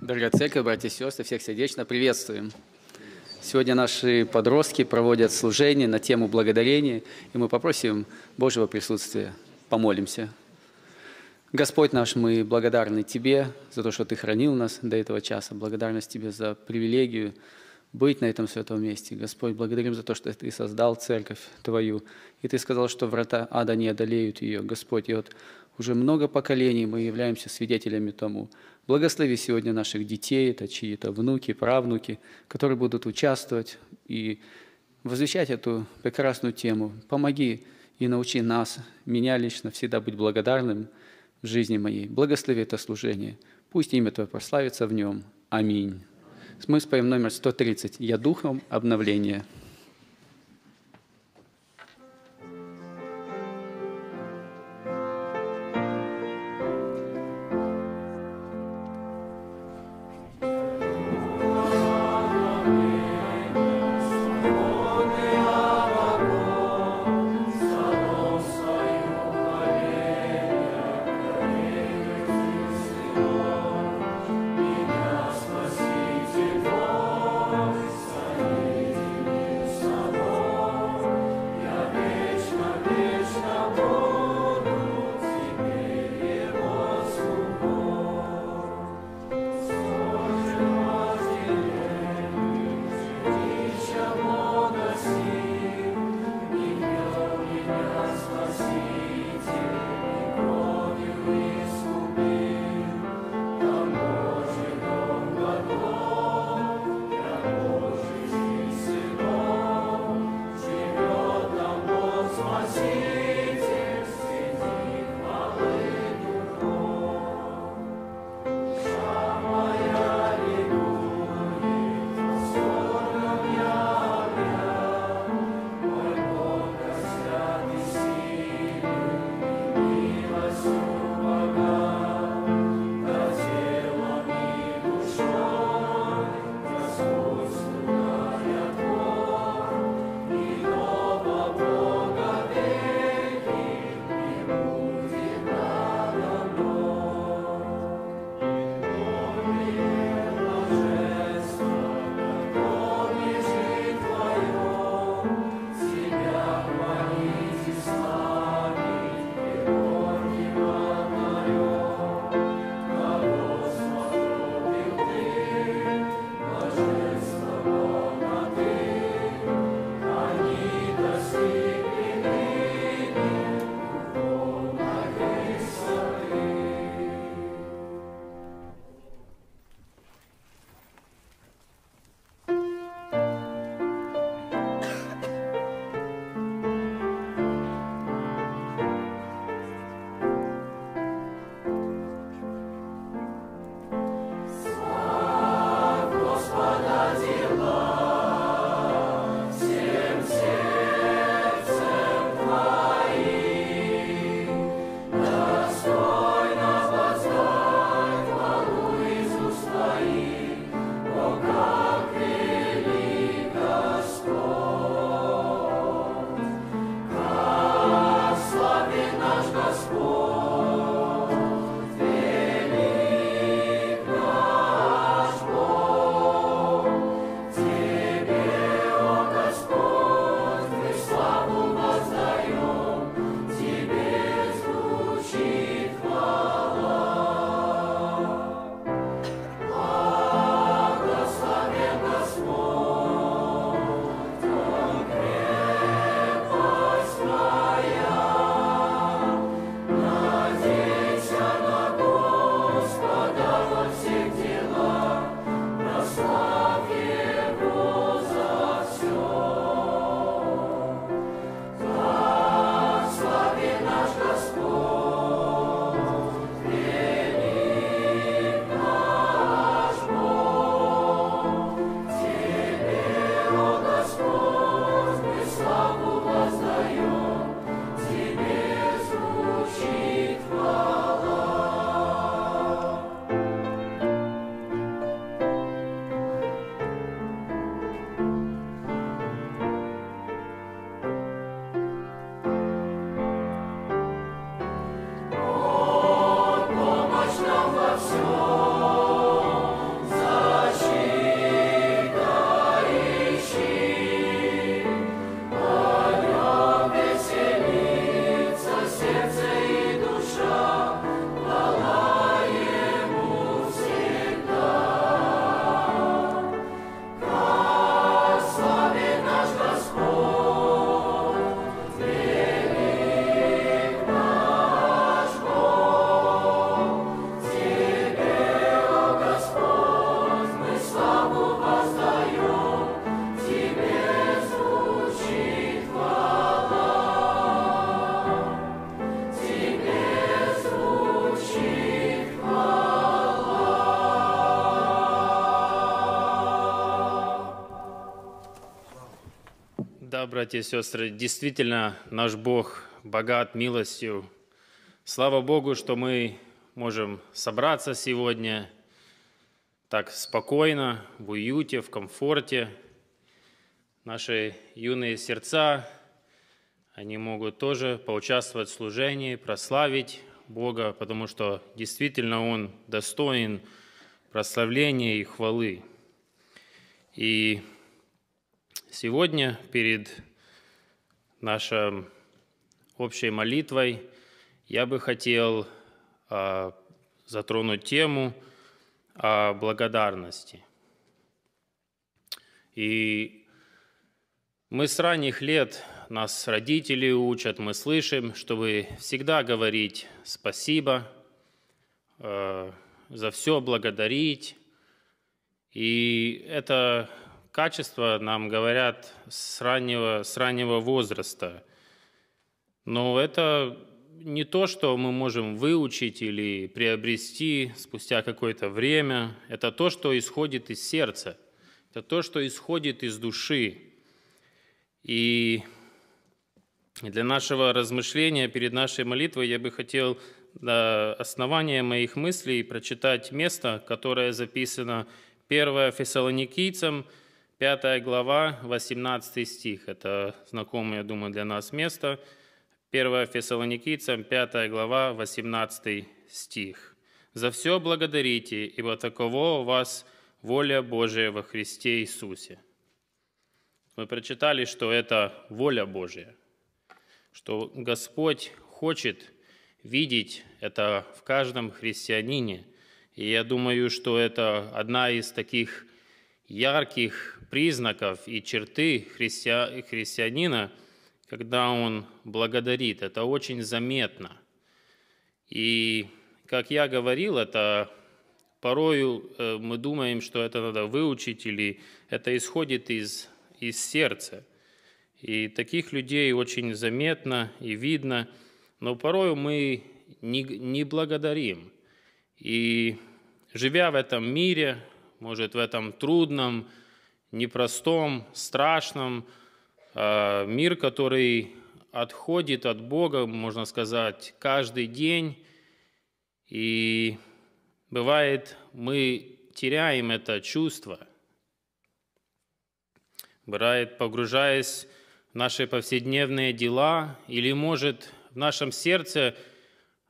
Дорогая церковь, братья и сестры, всех сердечно приветствуем. Сегодня наши подростки проводят служение на тему благодарения, и мы попросим Божьего присутствия, помолимся. Господь наш, мы благодарны Тебе за то, что Ты хранил нас до этого часа. Благодарность Тебе за привилегию быть на этом святом месте. Господь, благодарим за то, что Ты создал церковь Твою, и Ты сказал, что врата ада не одолеют ее. Господь, и вот уже много поколений мы являемся свидетелями тому. Благослови сегодня наших детей, это чьи-то внуки, правнуки, которые будут участвовать и возвещать эту прекрасную тему. Помоги и научи нас, меня лично, всегда быть благодарным в жизни моей. Благослови это служение. Пусть имя Твое прославится в нем. Аминь. Мы споем номер 130. «Я духом обновления». Братья и сестры, действительно наш Бог богат милостью. Слава Богу, что мы можем собраться сегодня так спокойно, в уюте, в комфорте. Наши юные сердца, они могут тоже поучаствовать в служении, прославить Бога, потому что действительно Он достоин прославления и хвалы. И сегодня перед нашей общей молитвой я бы хотел а, затронуть тему о благодарности. И мы с ранних лет, нас родители учат, мы слышим, чтобы всегда говорить спасибо, э, за все благодарить. И это качество нам говорят с раннего, с раннего возраста. Но это не то, что мы можем выучить или приобрести спустя какое-то время. Это то, что исходит из сердца. Это то, что исходит из души. И для нашего размышления перед нашей молитвой я бы хотел на основание моих мыслей прочитать место, которое записано 1 Фессалоникийцам, 5 глава, 18 стих. Это знакомое, я думаю, для нас место. 1 Фессалоникийцам, 5 глава, 18 стих. «За все благодарите, ибо таково у вас воля Божия во Христе Иисусе». Мы прочитали, что это воля Божья, что Господь хочет видеть это в каждом христианине. И я думаю, что это одна из таких ярких признаков и черты христи... христианина, когда он благодарит. Это очень заметно. И, как я говорил, это порою э, мы думаем, что это надо выучить или это исходит из из сердца. И таких людей очень заметно и видно, но порой мы не, не благодарим. И живя в этом мире, может, в этом трудном, непростом, страшном, а, мир, который отходит от Бога, можно сказать, каждый день, и бывает, мы теряем это чувство – бывает, погружаясь в наши повседневные дела, или, может, в нашем сердце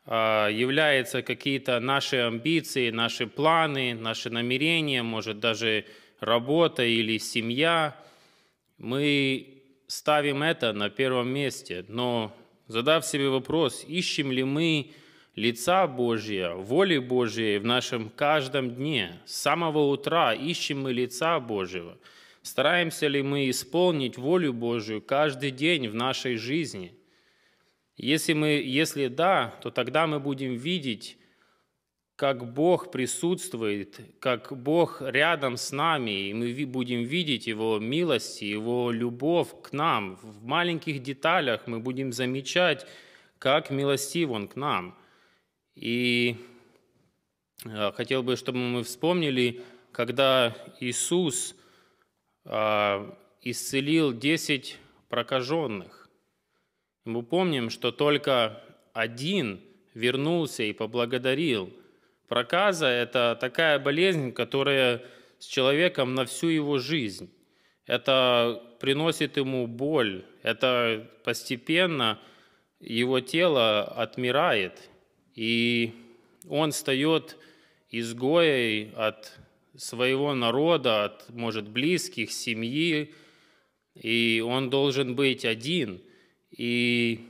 а, являются какие-то наши амбиции, наши планы, наши намерения, может, даже работа или семья, мы ставим это на первом месте. Но задав себе вопрос, ищем ли мы лица Божья, воли Божьей в нашем каждом дне, с самого утра ищем мы лица Божьего – Стараемся ли мы исполнить волю Божию каждый день в нашей жизни? Если, мы, если да, то тогда мы будем видеть, как Бог присутствует, как Бог рядом с нами, и мы будем видеть Его милость, Его любовь к нам. В маленьких деталях мы будем замечать, как милостив Он к нам. И э, хотел бы, чтобы мы вспомнили, когда Иисус – а, исцелил 10 прокаженных. Мы помним, что только один вернулся и поблагодарил. Проказа – это такая болезнь, которая с человеком на всю его жизнь. Это приносит ему боль, это постепенно его тело отмирает, и он встает изгоей от своего народа, от, может, близких, семьи, и он должен быть один. И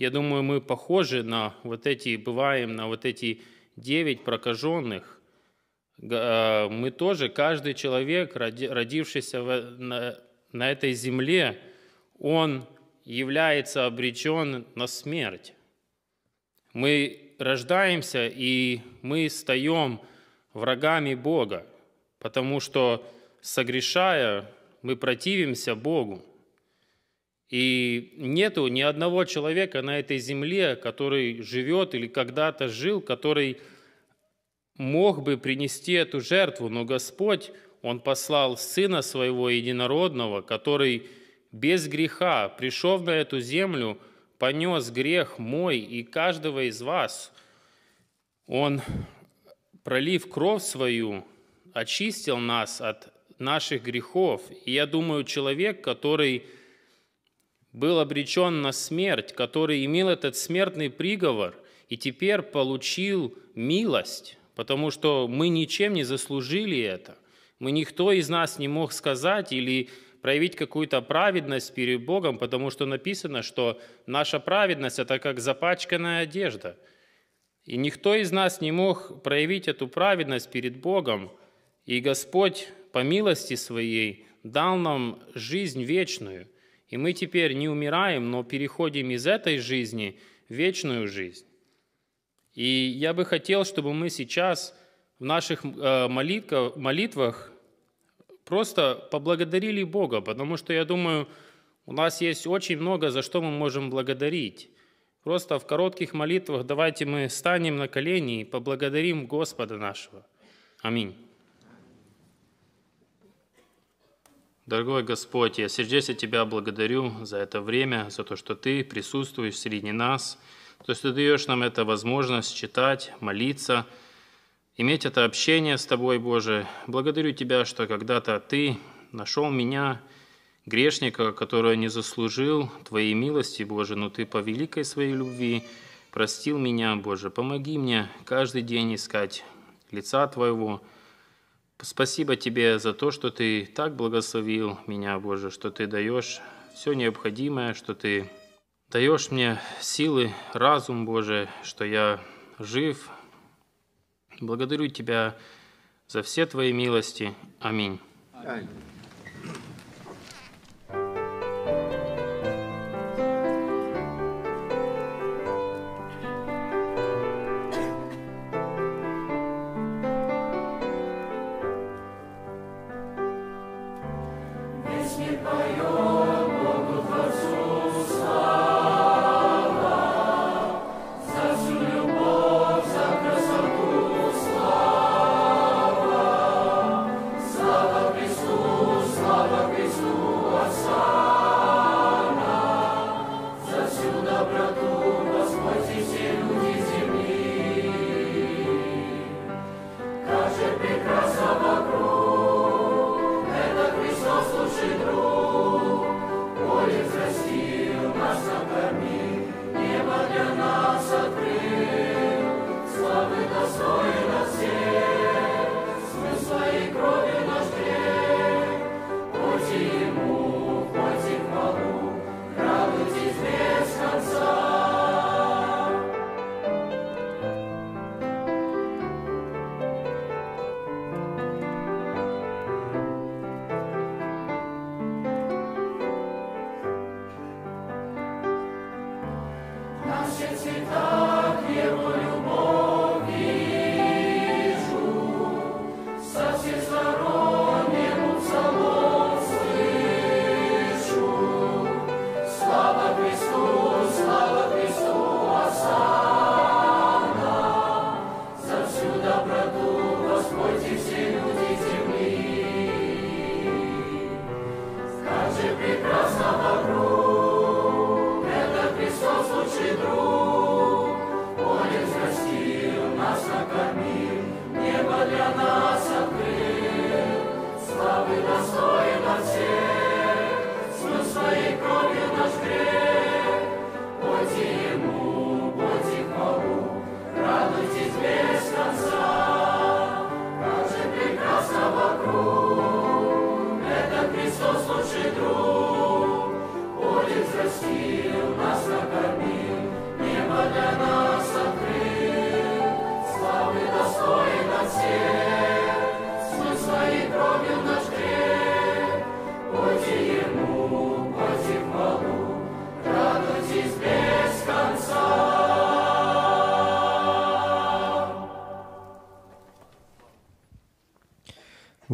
я думаю, мы похожи на вот эти, бываем на вот эти девять прокаженных. Э, мы тоже, каждый человек, родившийся на этой земле, он является обречен на смерть. Мы рождаемся, и мы стаем врагами Бога потому что, согрешая, мы противимся Богу. И нету ни одного человека на этой земле, который живет или когда-то жил, который мог бы принести эту жертву, но Господь, Он послал Сына Своего Единородного, который без греха пришел на эту землю, понес грех мой и каждого из вас. Он, пролив кровь свою, очистил нас от наших грехов. И я думаю, человек, который был обречен на смерть, который имел этот смертный приговор и теперь получил милость, потому что мы ничем не заслужили это. Мы никто из нас не мог сказать или проявить какую-то праведность перед Богом, потому что написано, что наша праведность – это как запачканная одежда. И никто из нас не мог проявить эту праведность перед Богом. И Господь по милости Своей дал нам жизнь вечную. И мы теперь не умираем, но переходим из этой жизни в вечную жизнь. И я бы хотел, чтобы мы сейчас в наших э, молитвах просто поблагодарили Бога, потому что я думаю, у нас есть очень много, за что мы можем благодарить. Просто в коротких молитвах давайте мы станем на колени и поблагодарим Господа нашего. Аминь. Дорогой Господь, я сердечно Тебя благодарю за это время, за то, что Ты присутствуешь среди нас, то, что даешь нам эту возможность читать, молиться – иметь это общение с Тобой, Боже. Благодарю Тебя, что когда-то Ты нашел меня, грешника, который не заслужил Твоей милости, Боже, но Ты по великой своей любви простил меня, Боже. Помоги мне каждый день искать лица Твоего. Спасибо Тебе за то, что Ты так благословил меня, Боже, что Ты даешь все необходимое, что Ты даешь мне силы, разум, Боже, что я жив, Благодарю Тебя за все Твои милости. Аминь. Аминь.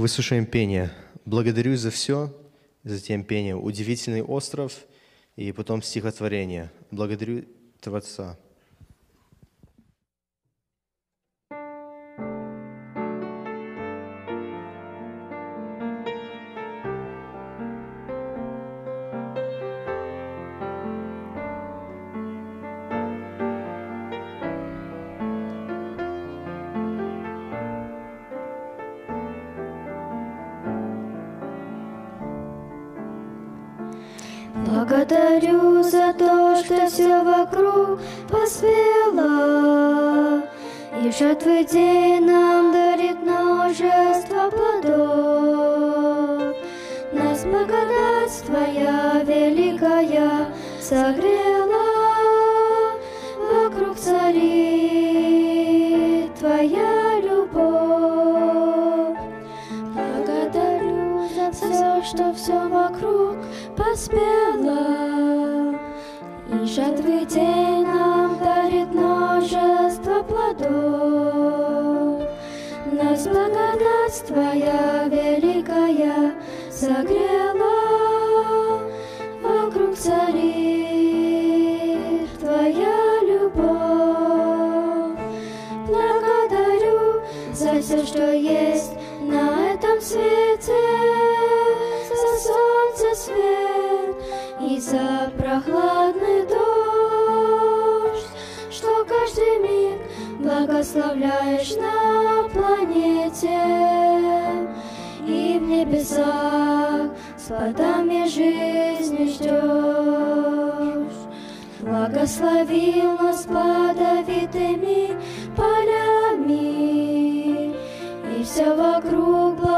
Выслушаем пение. Благодарю за все, затем пение «Удивительный остров» и потом стихотворение. Благодарю Творца. Благодарю за то, что все вокруг поспело, И жатвы день нам дарит множество плодов. Нас благодать Твоя великая согрела, Вокруг царит Твоя любовь. Благодарю за все, что все вокруг поспело, небесах с плодами жизни ждешь. Благословил нас плодовитыми полями, и все вокруг благоухает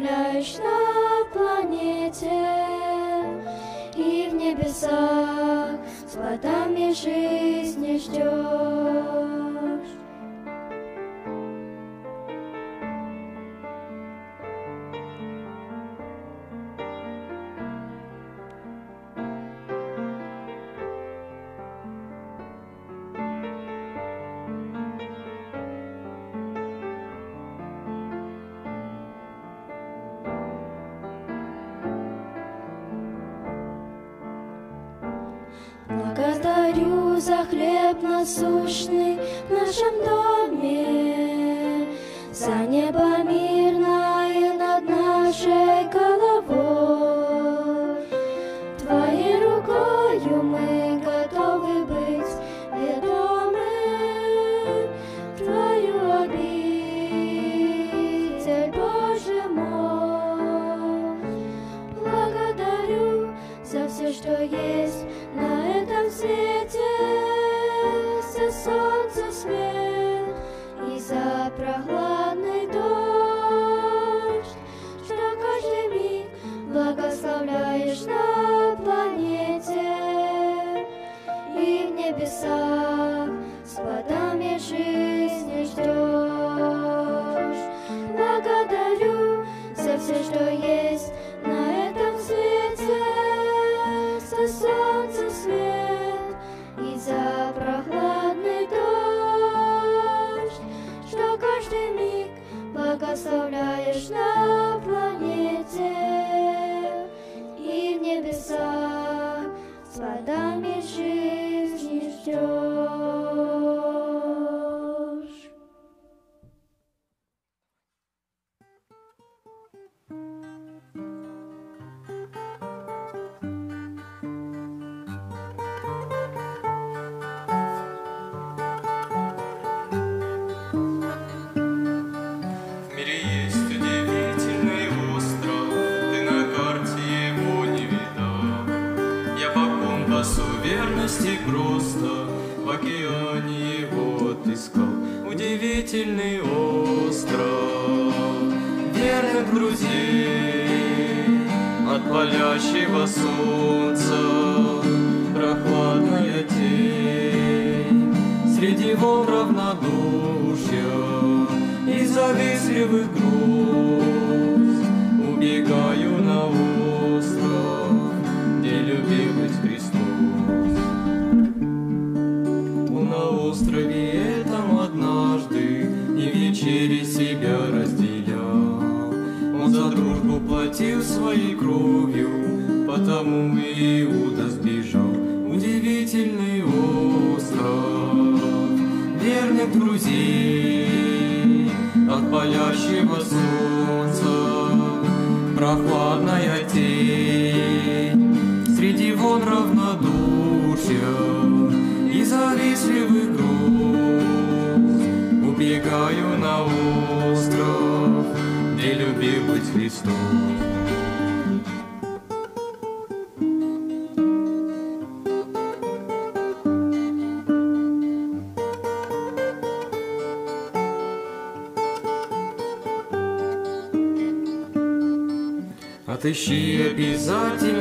благословляешь на планете и в небесах с плодами жизни ждешь. Хлеб насущный в нашем доме, за небо благословляешь на завистливых груз убегаю на остров, где любил быть Христос. Он на острове этом однажды и в вечере себя разделял. Он за дружбу платил своей кровью, потому Иуда сбежал. Удивительный остров верных друзей палящего солнца прохладная тень среди вон равнодушия и завистливых груз убегаю на остров, где любил быть Христос. Отыщи обязательно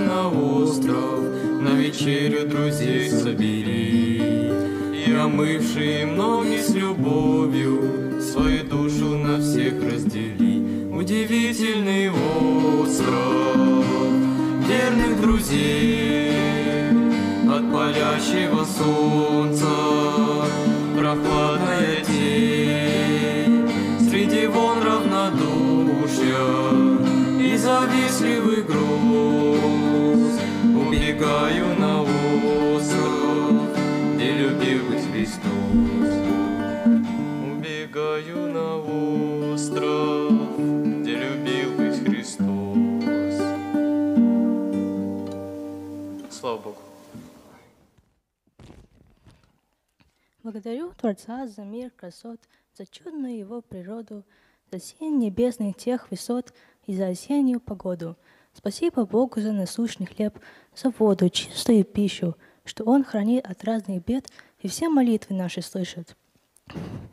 природу, за сень небесных тех высот и за осеннюю погоду. Спасибо Богу за насущный хлеб, за воду, чистую пищу, что Он хранит от разных бед и все молитвы наши слышит.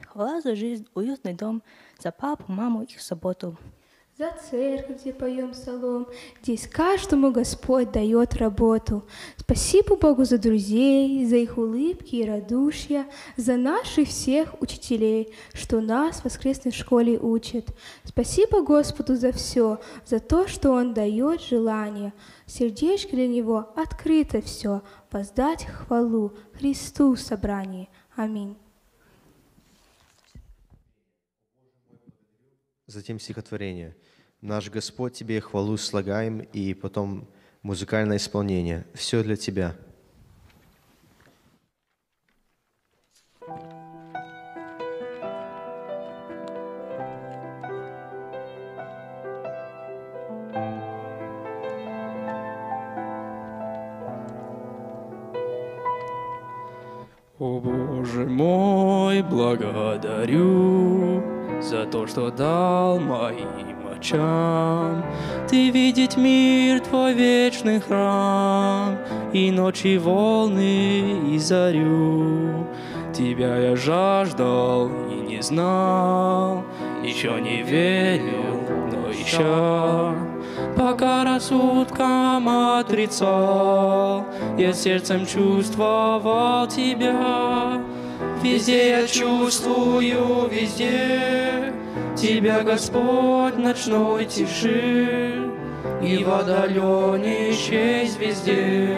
Хвала за жизнь, уютный дом, за папу, маму, их заботу. За церковь, где поем псалом, здесь каждому Господь дает работу. Спасибо Богу за друзей, за их улыбки и радушья, за наших всех учителей, что нас в воскресной школе учат. Спасибо Господу за все, за то, что Он дает желание. Сердечко для Него открыто все, воздать хвалу Христу в собрании. Аминь. Затем стихотворение. «Наш Господь, Тебе хвалу слагаем», и потом музыкальное исполнение. Все для Тебя. О Боже мой, благодарю за то, что дал моим очам Ты видеть мир Твой вечный храм И ночи волны, и зарю. Тебя я жаждал и не знал Еще не верил, но еще. Пока рассудком отрицал Я сердцем чувствовал Тебя. Везде я чувствую, везде Тебя, Господь, ночной тиши И в отдаленнейшей звезде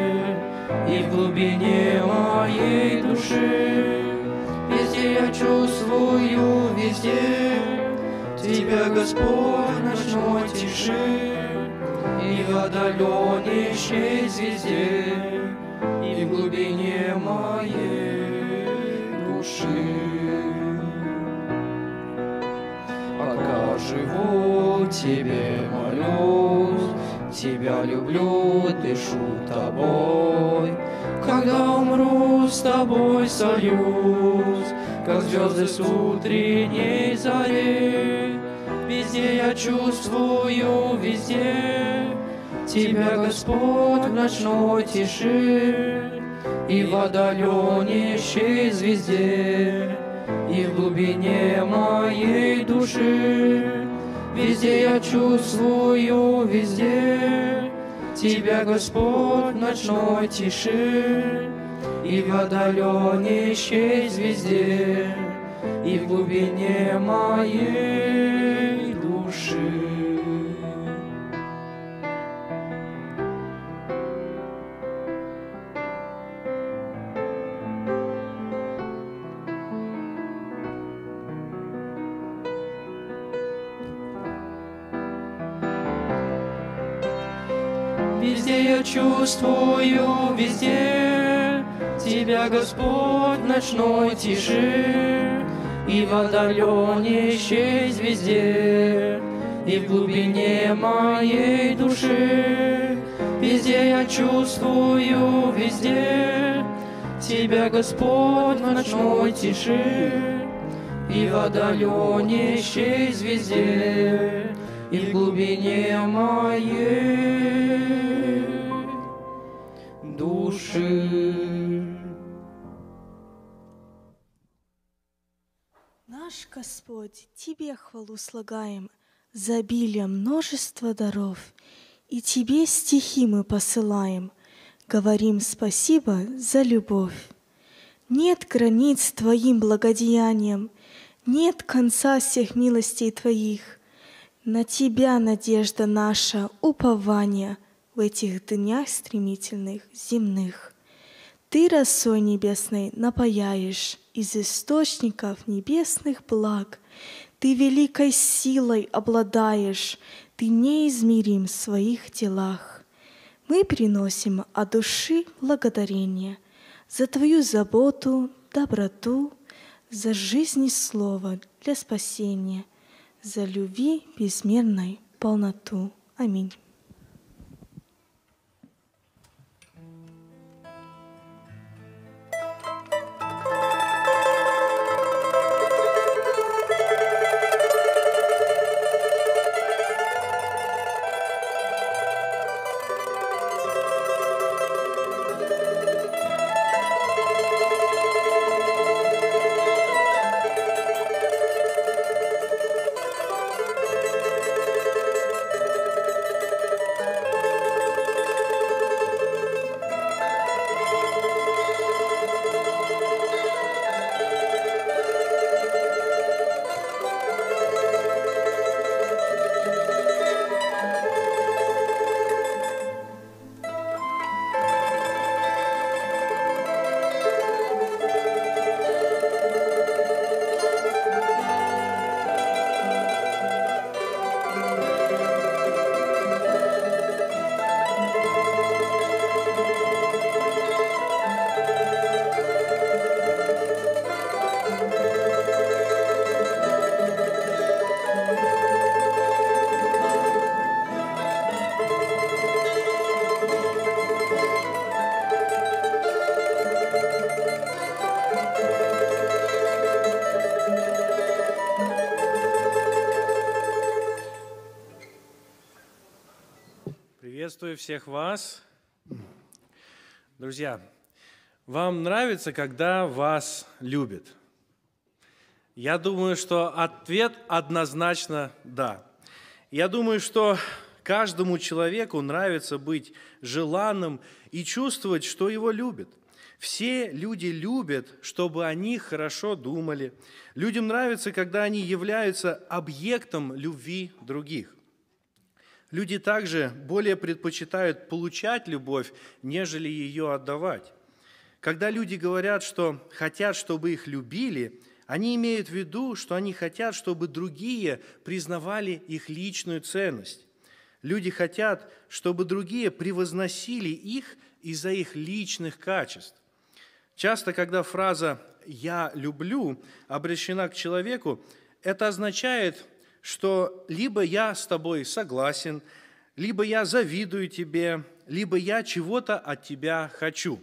И в глубине моей души Везде я чувствую, везде Тебя, Господь, ночной тиши И в отдаленнейшей звезде И в глубине моей души. Живу, Тебе молюсь, Тебя люблю, дышу Тобой. Когда умру, с Тобой сольюсь, Как звезды с утренней зари. Везде я чувствую, везде Тебя, Господь, в ночной тиши И в отдаленнейшей звезде И в глубине моей души Везде я чувствую, везде Тебя, Господь, ночной тиши И в отдаленнейшей звезде И в глубине моей души. Я чувствую, везде. Тебя, Господь, ночной тиши. И в отдаленнейшей звезде И в глубине моей души. Везде я чувствую, везде. Тебя, Господь, в ночной тиши. И в отдаленнейшей звезде И в глубине моей души. Наш Господь, Тебе хвалу слагаем за обилие множества даров, и Тебе стихи мы посылаем, говорим спасибо за любовь. Нет границ Твоим благодеяниям, нет конца всех милостей Твоих. На Тебя надежда наша, упование в этих днях стремительных земных. Ты росой небесной напаяешь из источников небесных благ. Ты великой силой обладаешь, Ты неизмерим в своих делах. Мы приносим от души благодарение за Твою заботу, доброту, за жизнь и слово для спасения, за любви безмерной полноту. Аминь. Всех вас. Друзья, вам нравится, когда вас любят? Я думаю, что ответ однозначно «да». Я думаю, что каждому человеку нравится быть желанным и чувствовать, что его любят. Все люди любят, чтобы о них хорошо думали. Людям нравится, когда они являются объектом любви других. Люди также более предпочитают получать любовь, нежели ее отдавать. Когда люди говорят, что хотят, чтобы их любили, они имеют в виду, что они хотят, чтобы другие признавали их личную ценность. Люди хотят, чтобы другие превозносили их из-за их личных качеств. Часто, когда фраза «я люблю» обращена к человеку, это означает – что либо я с тобой согласен, либо я завидую тебе, либо я чего-то от тебя хочу.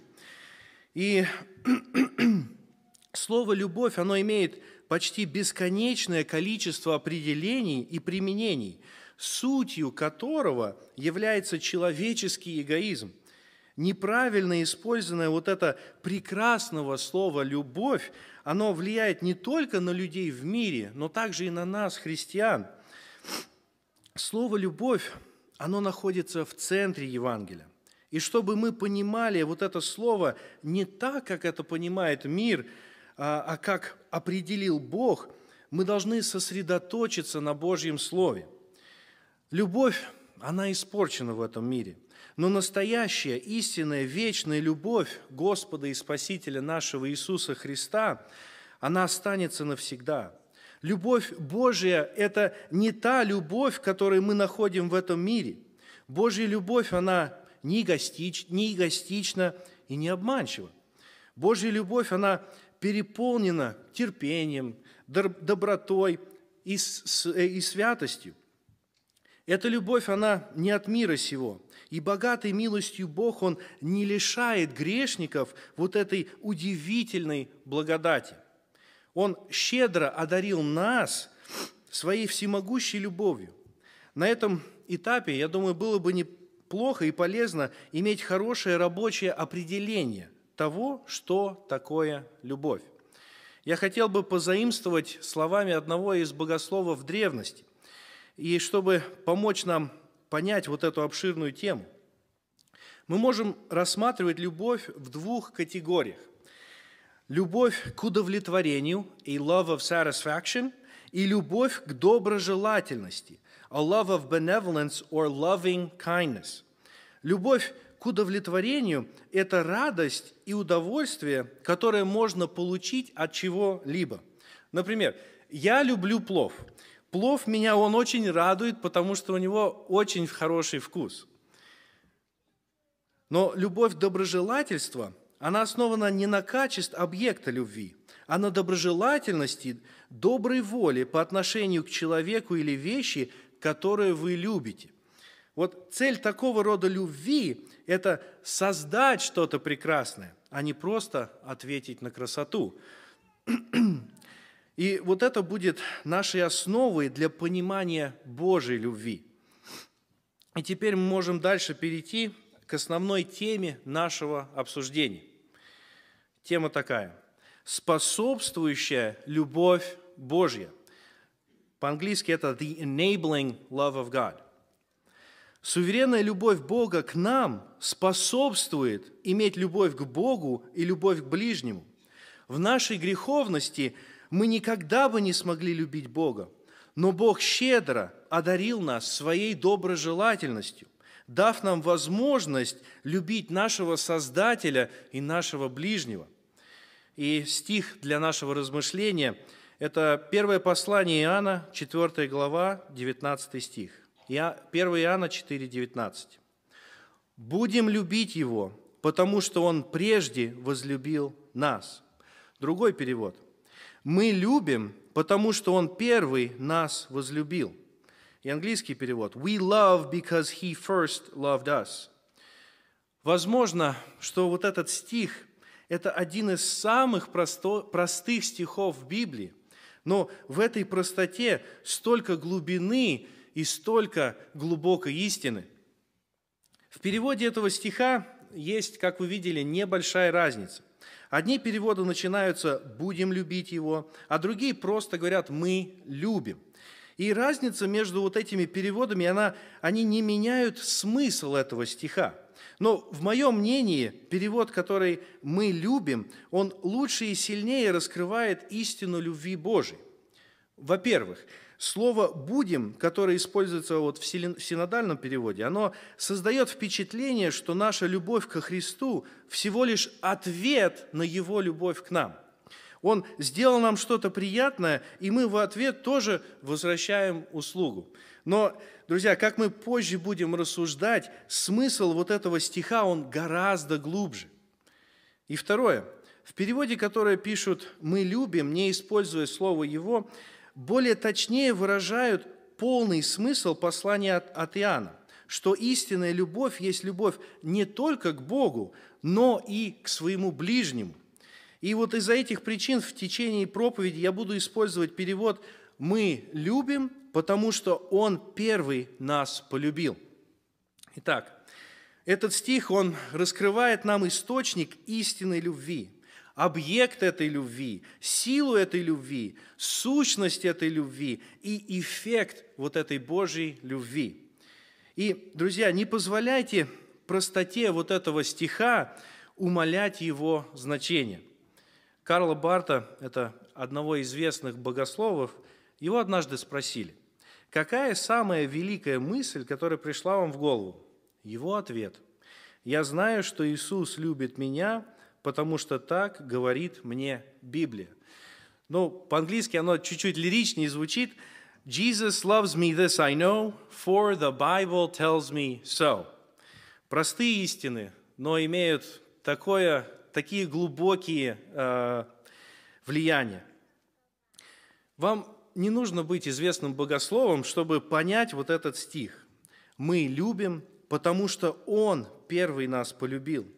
И слово «любовь», оно имеет почти бесконечное количество определений и применений, сутью которого является человеческий эгоизм – неправильно использованное вот это прекрасного слова «любовь», оно влияет не только на людей в мире, но также и на нас, христиан. Слово «любовь», оно находится в центре Евангелия. И чтобы мы понимали вот это слово не так, как это понимает мир, а, а как определил Бог, мы должны сосредоточиться на Божьем Слове. Любовь, она испорчена в этом мире – но настоящая, истинная, вечная любовь Господа и Спасителя нашего Иисуса Христа, она останется навсегда. Любовь Божья – это не та любовь, которую мы находим в этом мире. Божья любовь, она не, эгостич, не эгостична и не обманчива. Божья любовь, она переполнена терпением, добротой и, и святостью. Эта любовь, она не от мира сего. И богатой милостью Бог, Он не лишает грешников вот этой удивительной благодати. Он щедро одарил нас своей всемогущей любовью. На этом этапе, я думаю, было бы неплохо и полезно иметь хорошее рабочее определение того, что такое любовь. Я хотел бы позаимствовать словами одного из богословов древности, и чтобы помочь нам понять вот эту обширную тему. Мы можем рассматривать любовь в двух категориях. Любовь к удовлетворению, a love of satisfaction, и любовь к доброжелательности, a love of benevolence or loving kindness. Любовь к удовлетворению – это радость и удовольствие, которое можно получить от чего-либо. Например, я люблю плов. Плов меня он очень радует, потому что у него очень хороший вкус. Но любовь доброжелательства, она основана не на качестве объекта любви, а на доброжелательности, доброй воле по отношению к человеку или вещи, которые вы любите. Вот цель такого рода любви – это создать что-то прекрасное, а не просто ответить на красоту. И вот это будет нашей основой для понимания Божьей любви. И теперь мы можем дальше перейти к основной теме нашего обсуждения. Тема такая – способствующая любовь Божья. По-английски это «the enabling love of God». Суверенная любовь Бога к нам способствует иметь любовь к Богу и любовь к ближнему. В нашей греховности мы никогда бы не смогли любить Бога, но Бог щедро одарил нас своей доброжелательностью, дав нам возможность любить нашего Создателя и нашего ближнего. И стих для нашего размышления – это первое послание Иоанна, 4 глава, 19 стих. 1 Иоанна 4, 19. «Будем любить Его, потому что Он прежде возлюбил нас». Другой перевод. «Мы любим, потому что Он первый нас возлюбил». И английский перевод. «We love because He first loved us». Возможно, что вот этот стих – это один из самых просто, простых стихов в Библии – но в этой простоте столько глубины и столько глубокой истины. В переводе этого стиха есть, как вы видели, небольшая разница. Одни переводы начинаются «будем любить его», а другие просто говорят «мы любим». И разница между вот этими переводами, она, они не меняют смысл этого стиха. Но в моем мнении перевод, который мы любим, он лучше и сильнее раскрывает истину любви Божией. Во-первых, слово «будем», которое используется вот в синодальном переводе, оно создает впечатление, что наша любовь ко Христу всего лишь ответ на Его любовь к нам. Он сделал нам что-то приятное, и мы в ответ тоже возвращаем услугу. Но, друзья, как мы позже будем рассуждать, смысл вот этого стиха, он гораздо глубже. И второе, в переводе, которое пишут «мы любим», не используя слово «его», более точнее выражают полный смысл послания от, от Иоанна, что истинная любовь есть любовь не только к Богу, но и к своему ближнему. И вот из-за этих причин в течение проповеди я буду использовать перевод «Мы любим, потому что Он первый нас полюбил». Итак, этот стих, он раскрывает нам источник истинной любви, объект этой любви, силу этой любви, сущность этой любви и эффект вот этой Божьей любви. И, друзья, не позволяйте простоте вот этого стиха умалять его значение. Карла Барта, это одного из известных богословов, его однажды спросили, какая самая великая мысль, которая пришла вам в голову? Его ответ – я знаю, что Иисус любит меня, потому что так говорит мне Библия. Ну, по-английски оно чуть-чуть лиричнее звучит. Jesus loves me, this I know, for the Bible tells me so. Простые истины, но имеют такое, такие глубокие э, влияния. Вам не нужно быть известным богословом, чтобы понять вот этот стих. Мы любим, потому что Он первый нас полюбил.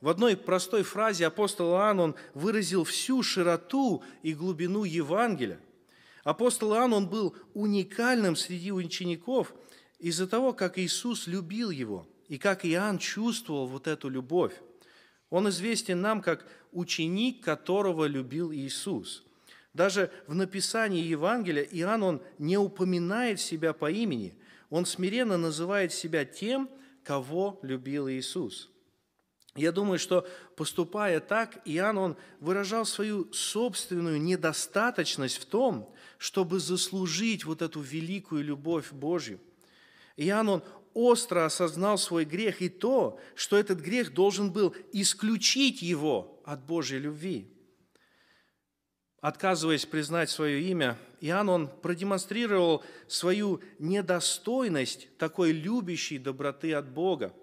В одной простой фразе апостол Иоанн, он выразил всю широту и глубину Евангелия. Апостол Иоанн, он был уникальным среди учеников из-за того, как Иисус любил его, и как Иоанн чувствовал вот эту любовь. Он известен нам как ученик, которого любил Иисус. Даже в написании Евангелия Иоанн, он не упоминает себя по имени, он смиренно называет себя тем, кого любил Иисус. Я думаю, что поступая так, Иоанн, он выражал свою собственную недостаточность в том, чтобы заслужить вот эту великую любовь Божью. Иоанн, он остро осознал свой грех и то, что этот грех должен был исключить его от Божьей любви. Отказываясь признать свое имя, Иоанн, он продемонстрировал свою недостойность такой любящей доброты от Бога.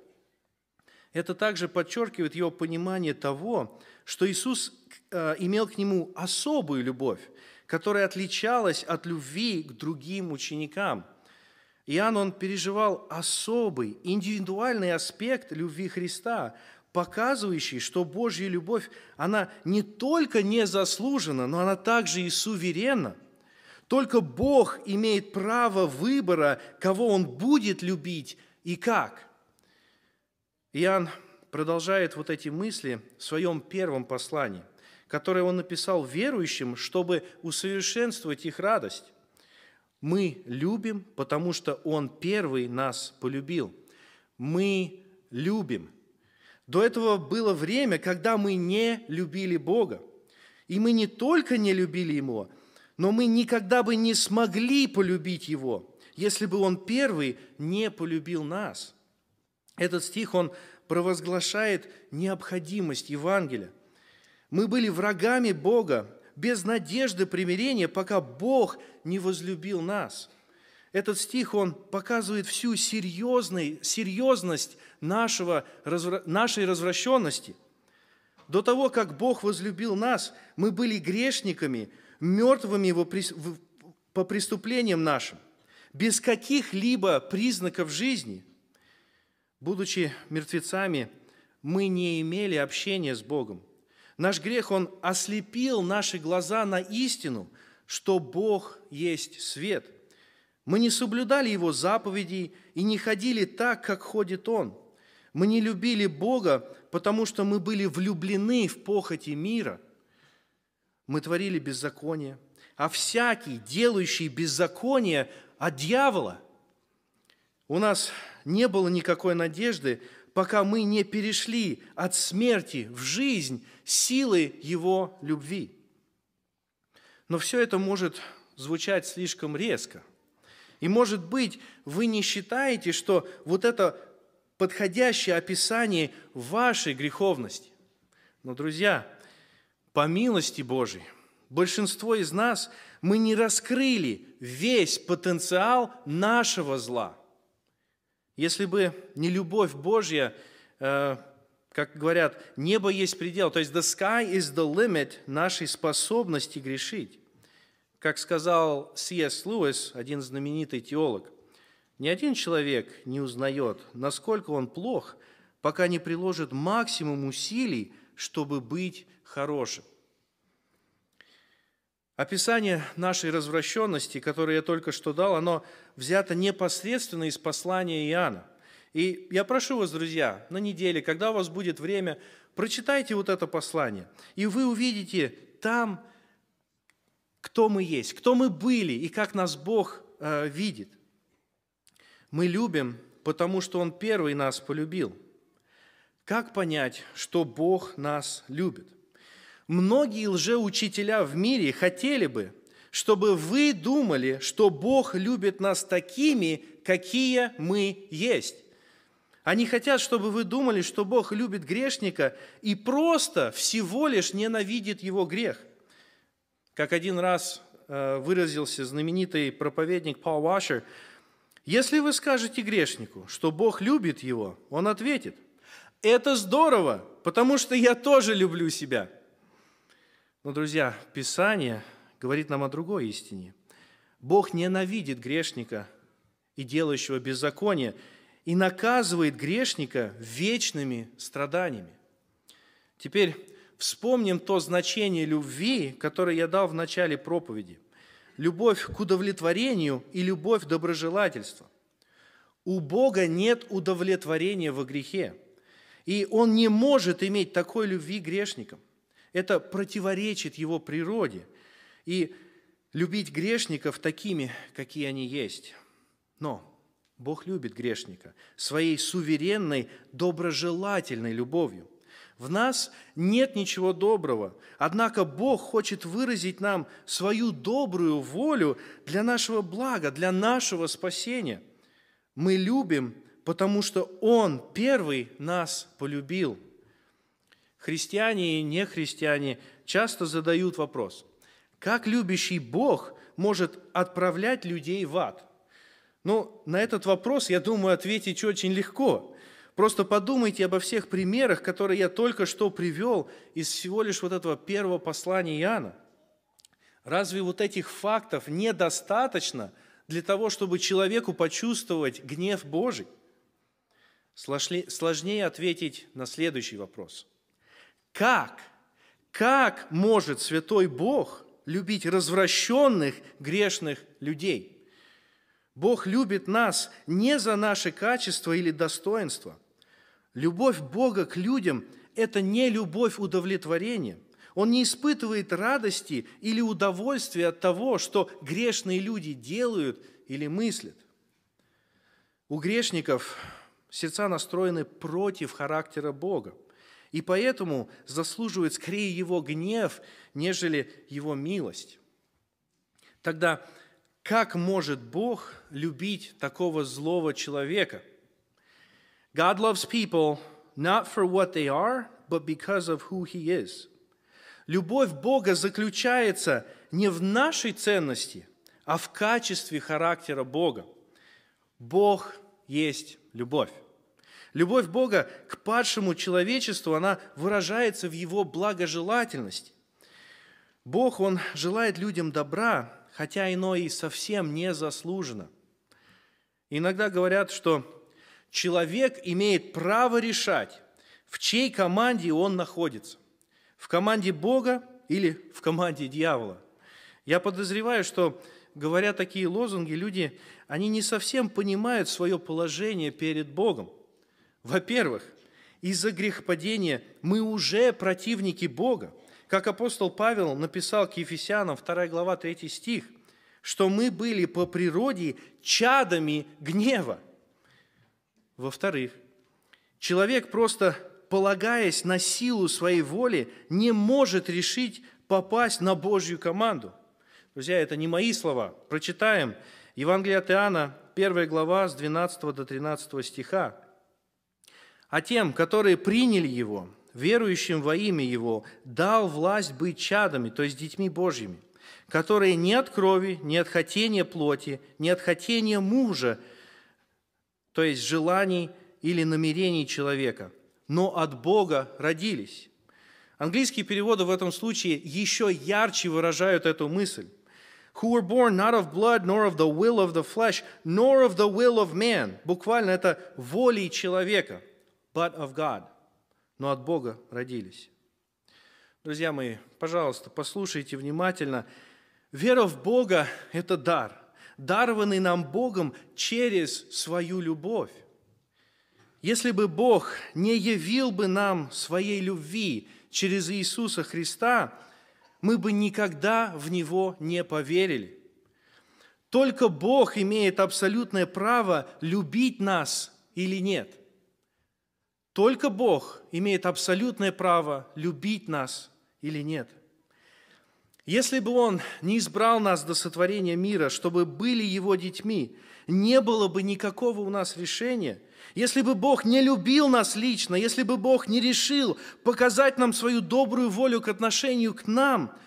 Это также подчеркивает его понимание того, что Иисус э, имел к нему особую любовь, которая отличалась от любви к другим ученикам. Иоанн, он переживал особый, индивидуальный аспект любви Христа, показывающий, что Божья любовь, она не только не заслужена, но она также и суверенна. Только Бог имеет право выбора, кого Он будет любить и как. Иоанн продолжает вот эти мысли в своем первом послании, которое он написал верующим, чтобы усовершенствовать их радость. Мы любим, потому что Он первый нас полюбил. Мы любим – до этого было время, когда мы не любили Бога. И мы не только не любили Его, но мы никогда бы не смогли полюбить Его, если бы Он первый не полюбил нас. Этот стих, он провозглашает необходимость Евангелия. Мы были врагами Бога, без надежды примирения, пока Бог не возлюбил нас – этот стих, он показывает всю серьезный, серьезность нашего, нашей развращенности. До того, как Бог возлюбил нас, мы были грешниками, мертвыми по преступлениям нашим, без каких-либо признаков жизни. Будучи мертвецами, мы не имели общения с Богом. Наш грех, он ослепил наши глаза на истину, что Бог есть свет – мы не соблюдали Его заповедей и не ходили так, как ходит Он. Мы не любили Бога, потому что мы были влюблены в похоти мира. Мы творили беззаконие, а всякий, делающий беззаконие от дьявола. У нас не было никакой надежды, пока мы не перешли от смерти в жизнь силы Его любви. Но все это может звучать слишком резко – и, может быть, вы не считаете, что вот это подходящее описание вашей греховности. Но, друзья, по милости Божией, большинство из нас, мы не раскрыли весь потенциал нашего зла. Если бы не любовь Божья, э, как говорят, небо есть предел, то есть the sky is the limit нашей способности грешить. Как сказал С.С. Луис, один знаменитый теолог, ни один человек не узнает, насколько он плох, пока не приложит максимум усилий, чтобы быть хорошим. Описание нашей развращенности, которое я только что дал, оно взято непосредственно из послания Иоанна. И я прошу вас, друзья, на неделе, когда у вас будет время, прочитайте вот это послание, и вы увидите там кто мы есть, кто мы были и как нас Бог э, видит. Мы любим, потому что Он первый нас полюбил. Как понять, что Бог нас любит? Многие лжеучителя в мире хотели бы, чтобы вы думали, что Бог любит нас такими, какие мы есть. Они хотят, чтобы вы думали, что Бог любит грешника и просто всего лишь ненавидит его грех. Как один раз э, выразился знаменитый проповедник Пол Вашер, Если вы скажете грешнику, что Бог любит его, он ответит, это здорово, потому что я тоже люблю себя. Но, друзья, Писание говорит нам о другой истине. Бог ненавидит грешника и делающего беззаконие, и наказывает грешника вечными страданиями. Теперь вспомним то значение любви, которое я дал в начале проповеди. Любовь к удовлетворению и любовь к доброжелательству. У Бога нет удовлетворения во грехе, и Он не может иметь такой любви грешникам. Это противоречит Его природе. И любить грешников такими, какие они есть. Но Бог любит грешника своей суверенной, доброжелательной любовью – в нас нет ничего доброго, однако Бог хочет выразить нам свою добрую волю для нашего блага, для нашего спасения. Мы любим, потому что Он первый нас полюбил. Христиане и нехристиане часто задают вопрос, как любящий Бог может отправлять людей в ад? Ну, на этот вопрос, я думаю, ответить очень легко – Просто подумайте обо всех примерах, которые я только что привел из всего лишь вот этого первого послания Иоанна. Разве вот этих фактов недостаточно для того, чтобы человеку почувствовать гнев Божий? Сложнее ответить на следующий вопрос. Как? Как может святой Бог любить развращенных, грешных людей? Бог любит нас не за наши качества или достоинства – Любовь Бога к людям – это не любовь удовлетворения. Он не испытывает радости или удовольствия от того, что грешные люди делают или мыслят. У грешников сердца настроены против характера Бога, и поэтому заслуживают скорее Его гнев, нежели Его милость. Тогда как может Бог любить такого злого человека – God loves people not for what they are, but because of who He is. Любовь Бога заключается не в нашей ценности, а в качестве характера Бога. Бог есть любовь. Любовь Бога к падшему человечеству, она выражается в Его благожелательности. Бог, Он желает людям добра, хотя иное и совсем не заслужено. Иногда говорят, что человек имеет право решать, в чьей команде он находится. В команде Бога или в команде дьявола. Я подозреваю, что, говоря такие лозунги, люди, они не совсем понимают свое положение перед Богом. Во-первых, из-за грехопадения мы уже противники Бога. Как апостол Павел написал к Ефесянам, 2 глава, 3 стих, что мы были по природе чадами гнева. Во-вторых, человек просто полагаясь на силу своей воли, не может решить попасть на Божью команду. Друзья, это не мои слова. Прочитаем Евангелие от Иоанна, 1 глава, с 12 до 13 стиха. «А тем, которые приняли Его, верующим во имя Его, дал власть быть чадами, то есть детьми Божьими, которые не от крови, не от хотения плоти, не от хотения мужа, то есть желаний или намерений человека, но от Бога родились. Английские переводы в этом случае еще ярче выражают эту мысль. Who were born not of blood, nor of the will of the flesh, nor of the will of man. Буквально это волей человека, but of God. Но от Бога родились. Друзья мои, пожалуйста, послушайте внимательно. Вера в Бога – это дар – дарованный нам Богом через свою любовь. Если бы Бог не явил бы нам своей любви через Иисуса Христа, мы бы никогда в Него не поверили. Только Бог имеет абсолютное право любить нас или нет. Только Бог имеет абсолютное право любить нас или нет. Если бы Он не избрал нас до сотворения мира, чтобы были Его детьми, не было бы никакого у нас решения. Если бы Бог не любил нас лично, если бы Бог не решил показать нам свою добрую волю к отношению к нам,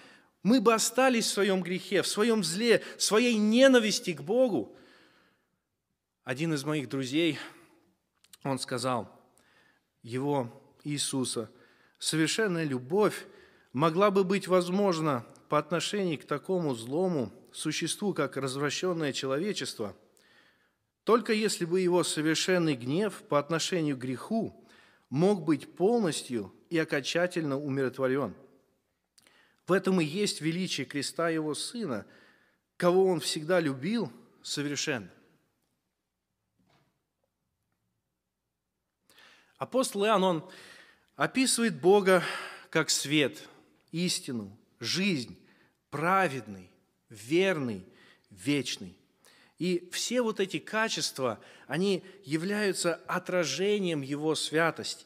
мы бы остались в своем грехе, в своем зле, в своей ненависти к Богу. один из моих друзей, он сказал, его Иисуса, совершенная любовь могла бы быть возможна по отношению к такому злому существу, как развращенное человечество, только если бы его совершенный гнев по отношению к греху мог быть полностью и окончательно умиротворен. В этом и есть величие креста Его Сына, кого Он всегда любил совершенно. Апостол Иоанн, он описывает Бога как свет, истину, жизнь, праведный, верный, вечный. И все вот эти качества, они являются отражением Его святости.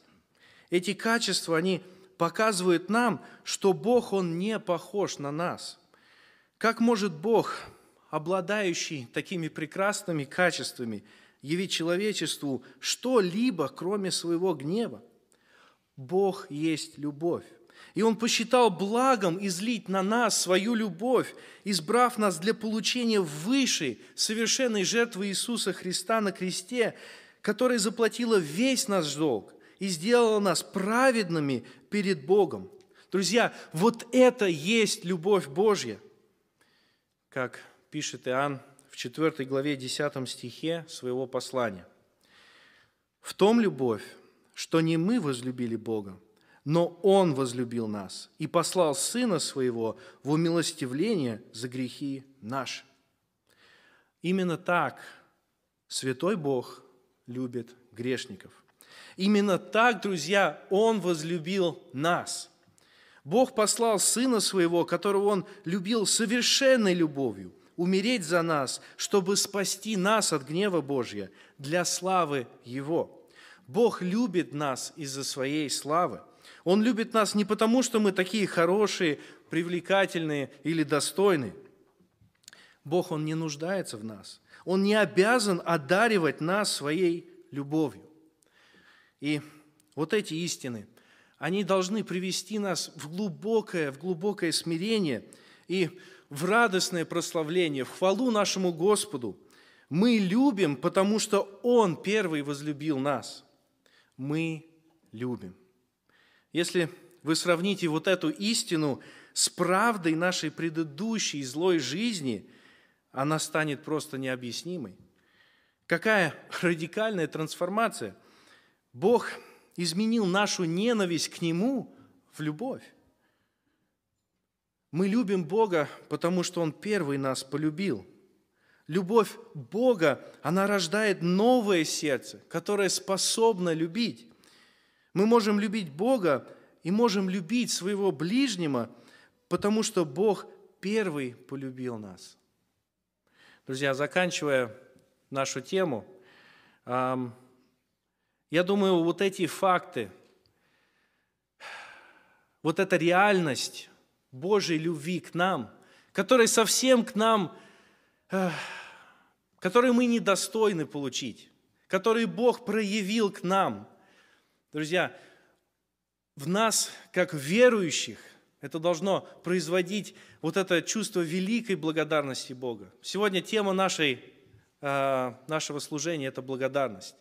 Эти качества, они показывают нам, что Бог, Он не похож на нас. Как может Бог, обладающий такими прекрасными качествами, явить человечеству что-либо, кроме своего гнева? Бог есть любовь. И Он посчитал благом излить на нас свою любовь, избрав нас для получения высшей, совершенной жертвы Иисуса Христа на кресте, которая заплатила весь наш долг и сделала нас праведными перед Богом. Друзья, вот это есть любовь Божья. Как пишет Иоанн в 4 главе 10 стихе своего послания. «В том любовь, что не мы возлюбили Бога, но Он возлюбил нас и послал Сына Своего в умилостивление за грехи наши. Именно так Святой Бог любит грешников. Именно так, друзья, Он возлюбил нас. Бог послал Сына Своего, которого Он любил совершенной любовью, умереть за нас, чтобы спасти нас от гнева Божьего для славы Его. Бог любит нас из-за своей славы – он любит нас не потому, что мы такие хорошие, привлекательные или достойные. Бог, Он не нуждается в нас. Он не обязан одаривать нас своей любовью. И вот эти истины, они должны привести нас в глубокое, в глубокое смирение и в радостное прославление, в хвалу нашему Господу. Мы любим, потому что Он первый возлюбил нас. Мы любим. Если вы сравните вот эту истину с правдой нашей предыдущей злой жизни, она станет просто необъяснимой. Какая радикальная трансформация. Бог изменил нашу ненависть к Нему в любовь. Мы любим Бога, потому что Он первый нас полюбил. Любовь Бога, она рождает новое сердце, которое способно любить. Мы можем любить Бога и можем любить своего ближнего, потому что Бог первый полюбил нас. Друзья, заканчивая нашу тему, я думаю, вот эти факты, вот эта реальность Божьей любви к нам, которая совсем к нам, которую мы недостойны получить, который Бог проявил к нам – Друзья, в нас, как верующих, это должно производить вот это чувство великой благодарности Бога. Сегодня тема нашей, а, нашего служения – это благодарность.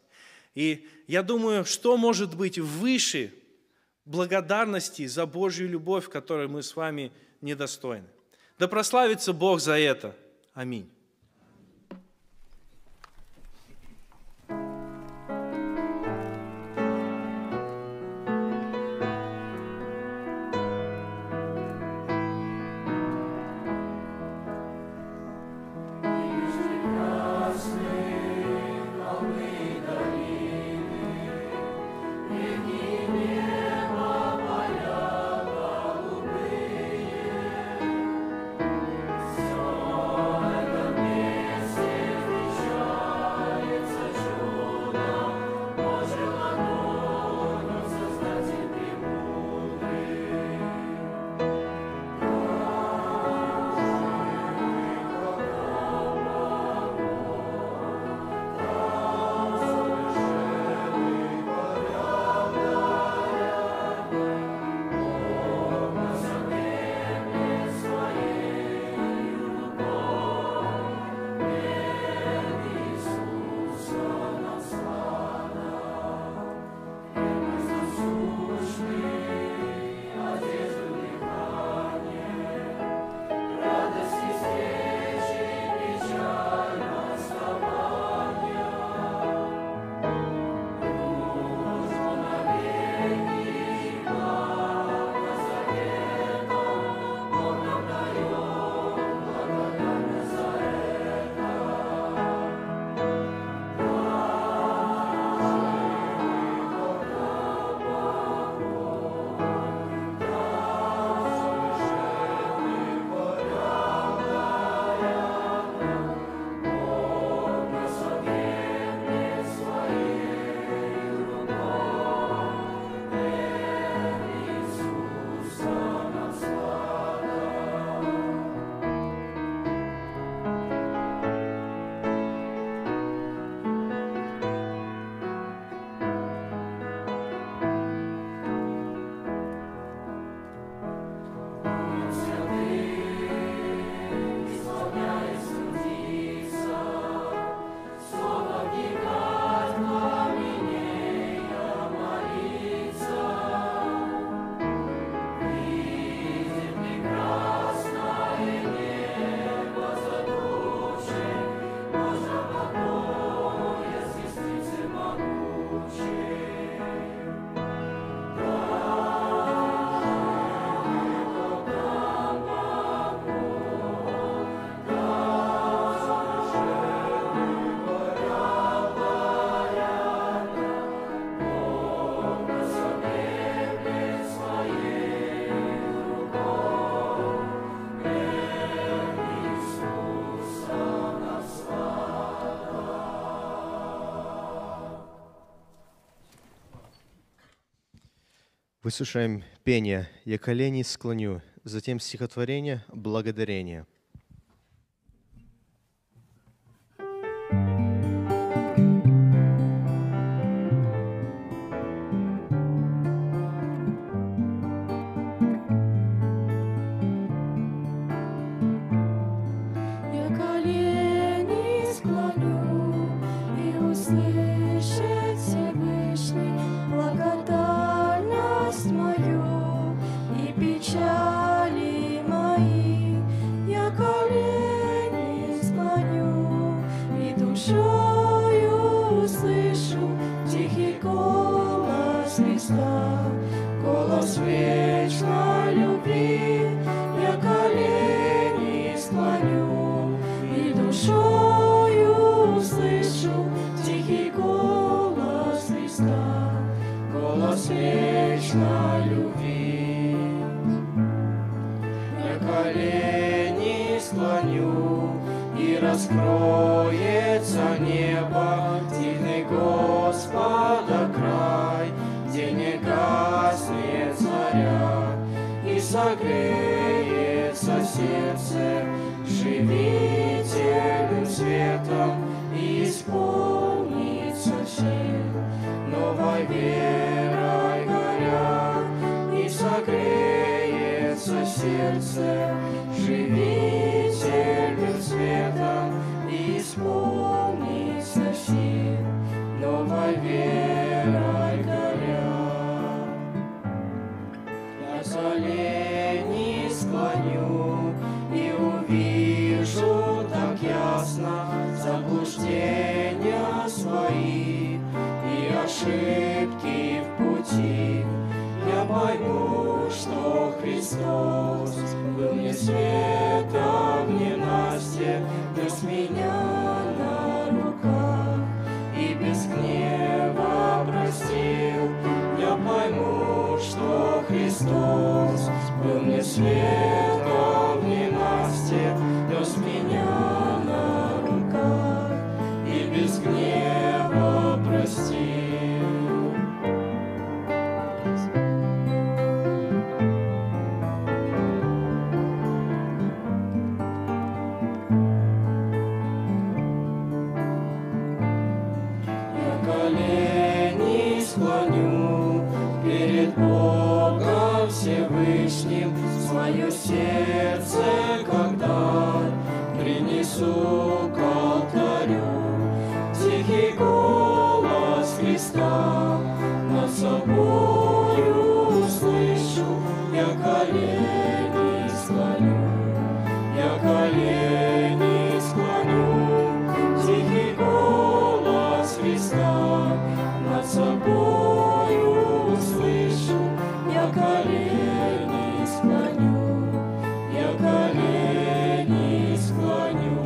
И я думаю, что может быть выше благодарности за Божью любовь, которой мы с вами недостойны. Да прославится Бог за это. Аминь. Выслушаем пение «Я колени склоню», затем стихотворение «Благодарение». Я колени склоню, я колени склоню, тихий голос Христа над собою услышу, я колени склоню, я колени склоню.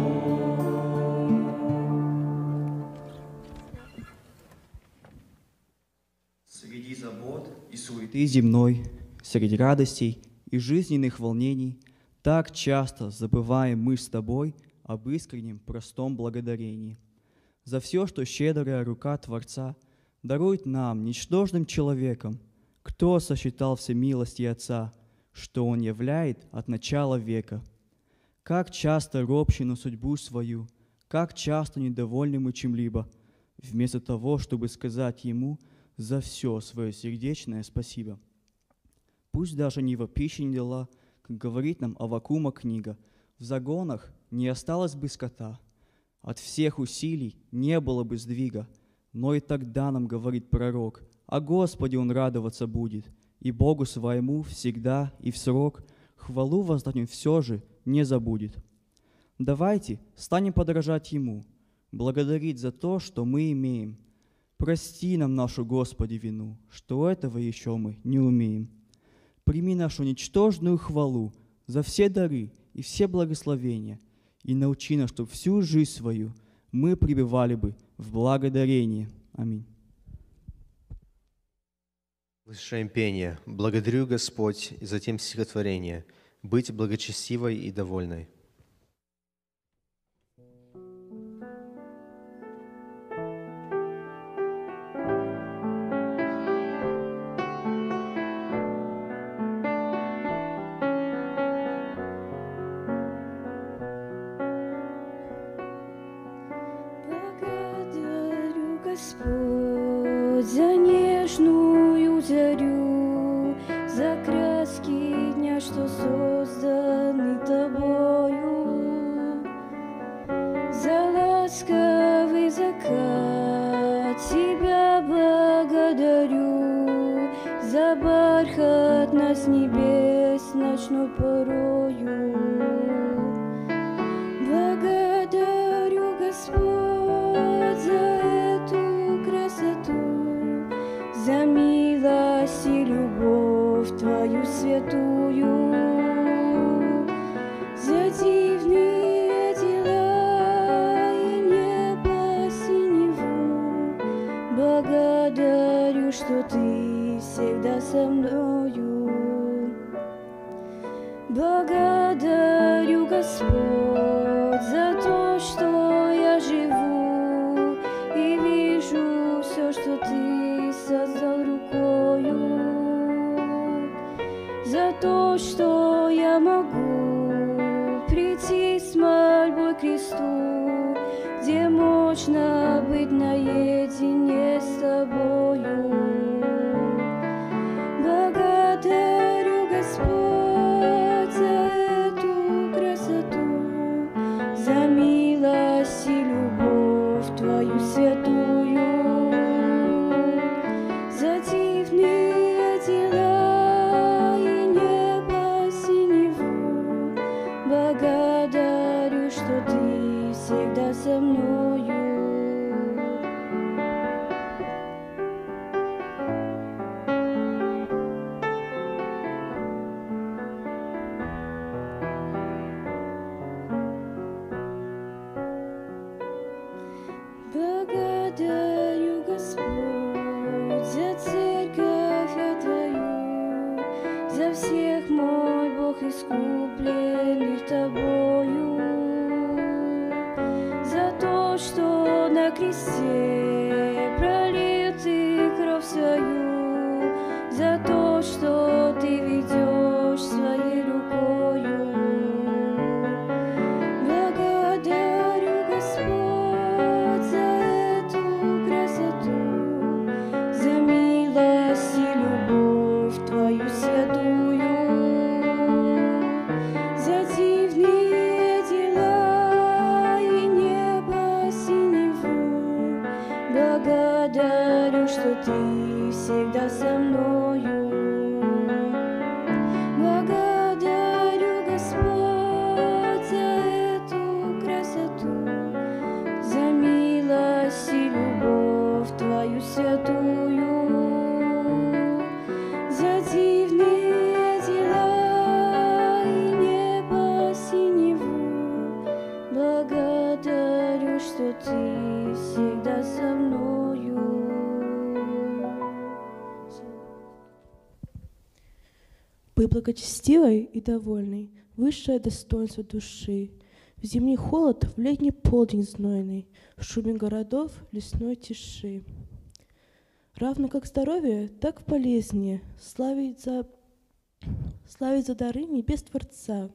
Среди забот и суеты земной, среди радостей и жизненных волнений, так часто забываем мы с тобой об искреннем простом благодарении. За все, что щедрая рука Творца дарует нам, ничтожным человеком, кто сосчитал все милости Отца, что Он являет от начала века. Как часто ропщину судьбу свою, как часто недовольны мы чем-либо, вместо того, чтобы сказать Ему за все свое сердечное спасибо. Пусть даже не вопищень дела, как говорит нам Авакума книга, в загонах не осталось бы скота, от всех усилий не было бы сдвига, но и тогда нам говорит пророк, о Господе он радоваться будет, и Богу своему всегда и в срок хвалу воздадим все же не забудет. Давайте станем подражать Ему, благодарить за то, что мы имеем. Прости нам нашу, Господи, вину, что этого еще мы не умеем. Прими нашу ничтожную хвалу за все дары и все благословения, и научи нас, чтобы всю жизнь свою мы пребывали бы в благодарении. Аминь. Слышаем пение «Благодарю Господь» и затем стихотворение «Быть благочестивой и довольной». Милость и любовь Твою святую, за дивные дела и небо синеву. Благодарю, что Ты всегда со мною. Благодарю, что Ты всегда со мною. Быть благочестивой и довольной, высшее достоинство души. В зимний холод, в летний полдень знойный, в шуме городов лесной тиши. Равно как здоровье, так в болезни, славить за, славить за дары небес Творца,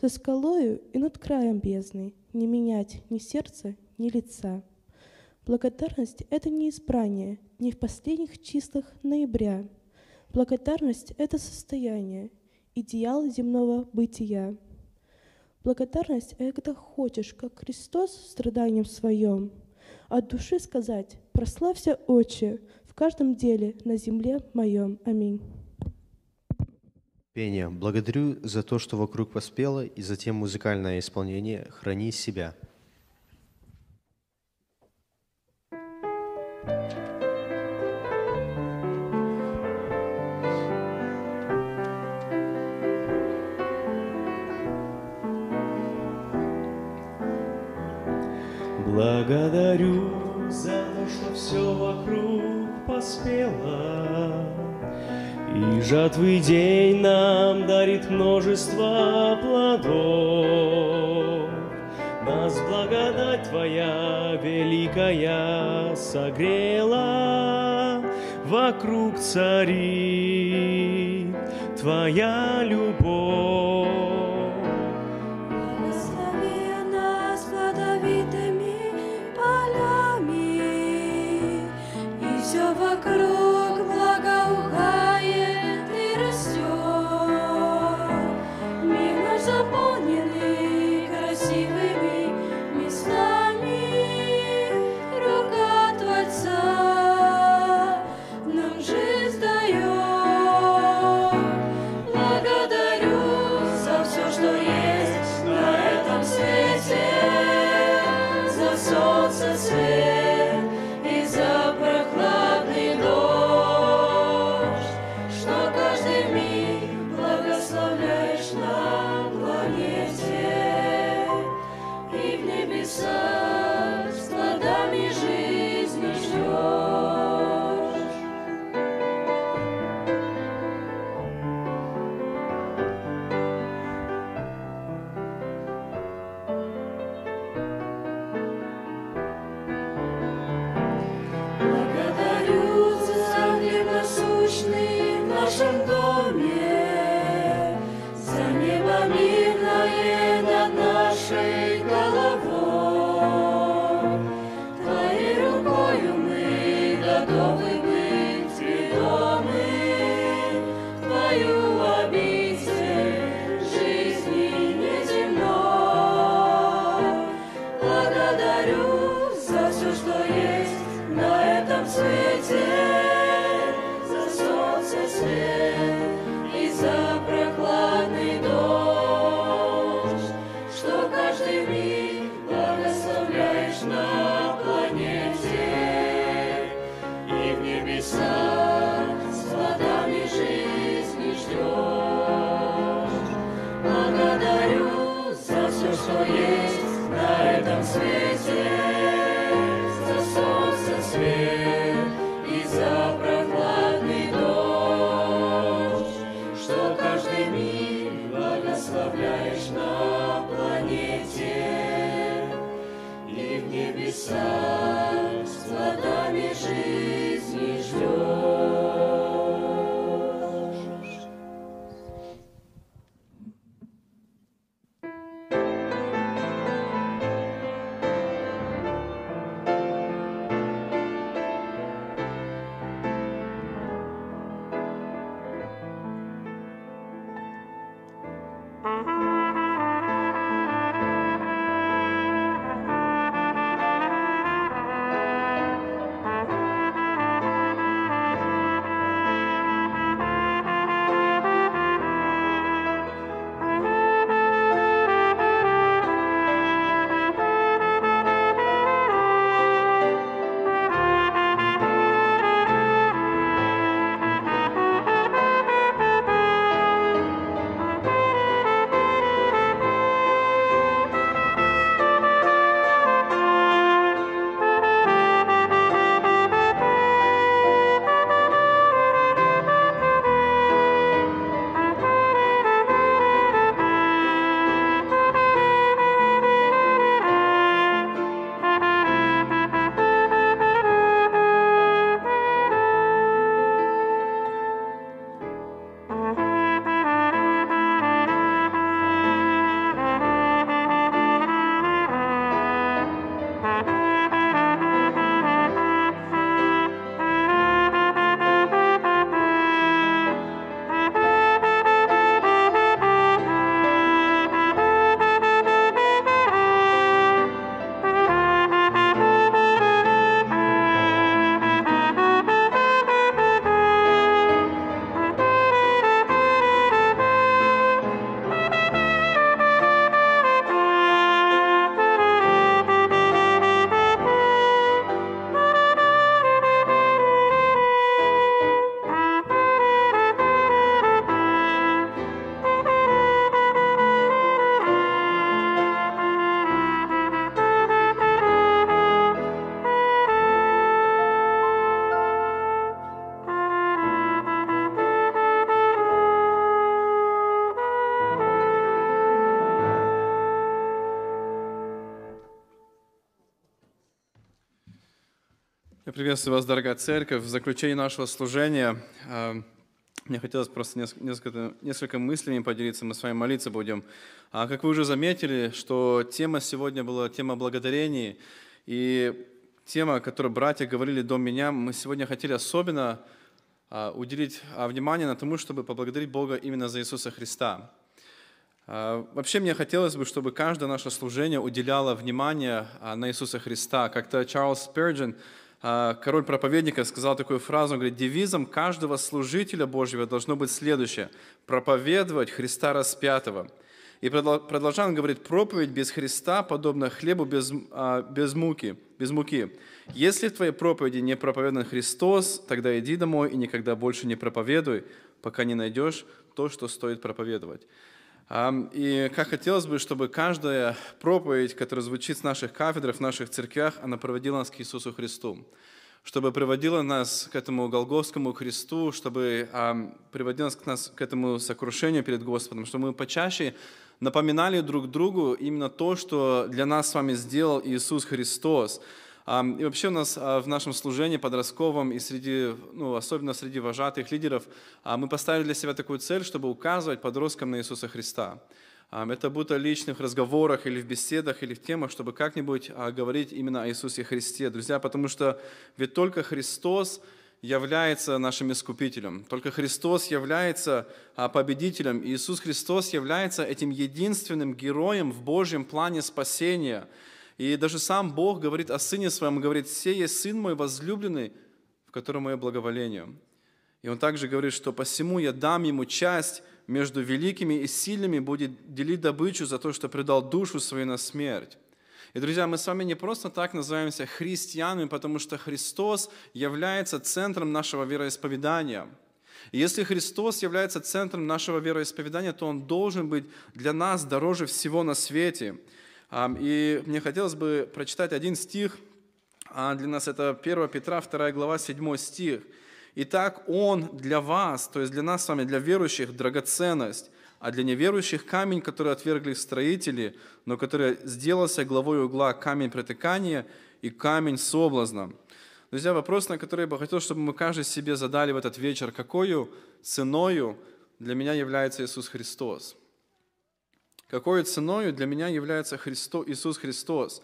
за скалою и над краем бездны, не менять ни сердца, ни лица. Благодарность — это не избрание, не в последних числах ноября. Благодарность — это состояние, идеал земного бытия. Благодарность — это когда хочешь, как Христос в страданием своем, от души сказать «Прославься, Отче, в каждом деле на земле моем». Аминь. Пение. Благодарю за то, что вокруг поспело, и затем музыкальное исполнение «Храни себя». Благодарю за то, что все вокруг поспело, И жатвы день нам дарит множество плодов. Нас благодать Твоя великая согрела, Вокруг царит Твоя любовь. Приветствую вас, дорогая церковь. В заключении нашего служения э, мне хотелось просто неск- несколько, несколько мыслями поделиться, мы с вами молиться будем. А как вы уже заметили, что тема сегодня была тема благодарений, и тема, о которой братья говорили до меня, мы сегодня хотели особенно а, уделить а, внимание на тому, чтобы поблагодарить Бога именно за Иисуса Христа. А, Вообще мне хотелось бы, чтобы каждое наше служение уделяло внимание а, на Иисуса Христа. Как-то Чарльз Сперджин, а, король проповедников, сказал такую фразу, он говорит, девизом каждого служителя Божьего должно быть следующее – проповедовать Христа распятого. И продолжал, он говорит, проповедь без Христа подобна хлебу без, а, без муки. Без муки. Если в твоей проповеди не проповедан Христос, тогда иди домой и никогда больше не проповедуй, пока не найдешь то, что стоит проповедовать. И как хотелось бы, чтобы каждая проповедь, которая звучит с наших кафедрах, в наших церквях, она проводила нас к Иисусу Христу чтобы приводила нас к этому Голговскому Христу, чтобы приводила нас к этому сокрушению перед Господом, чтобы мы почаще напоминали друг другу именно то, что для нас с вами сделал Иисус Христос. А, и вообще у нас а, в нашем служении подростковом и среди, ну, особенно среди вожатых лидеров, а, мы поставили для себя такую цель, чтобы указывать подросткам на Иисуса Христа. Это будто в личных разговорах или в беседах, или в темах, чтобы как-нибудь говорить именно о Иисусе Христе. Друзья, потому что ведь только Христос является нашим искупителем. Только Христос является победителем. Иисус Христос является этим единственным героем в Божьем плане спасения. И даже сам Бог говорит о Сыне Своем, говорит, «Се есть Сын мой возлюбленный, в котором мое благоволение». И Он также говорит, что «посему я дам Ему часть между великими и сильными будет делить добычу за то, что предал душу свою на смерть. И, друзья, мы с вами не просто так называемся христианами, потому что Христос является центром нашего вероисповедания. И если Христос является центром нашего вероисповедания, то Он должен быть для нас дороже всего на свете. И мне хотелось бы прочитать один стих, а для нас это 1 Петра, 2 глава, 7 стих – Итак, Он для вас, то есть для нас с вами, для верующих, драгоценность, а для неверующих камень, который отвергли строители, но который сделался главой угла камень протыкания и камень соблазна. Друзья, вопрос, на который я бы хотел, чтобы мы каждый себе задали в этот вечер, какой ценою для меня является Иисус Христос? Какой ценою для меня является Христо, Иисус Христос?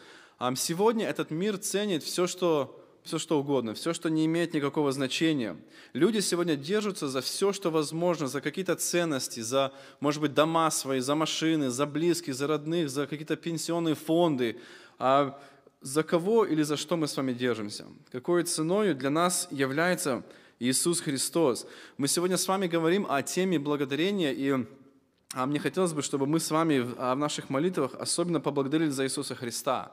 Сегодня этот мир ценит все, что все что угодно, все, что не имеет никакого значения. Люди сегодня держатся за все, что возможно, за какие-то ценности, за, может быть, дома свои, за машины, за близких, за родных, за какие-то пенсионные фонды. А за кого или за что мы с вами держимся? Какой ценой для нас является Иисус Христос? Мы сегодня с вами говорим о теме благодарения, и а мне хотелось бы, чтобы мы с вами в наших молитвах особенно поблагодарили за Иисуса Христа.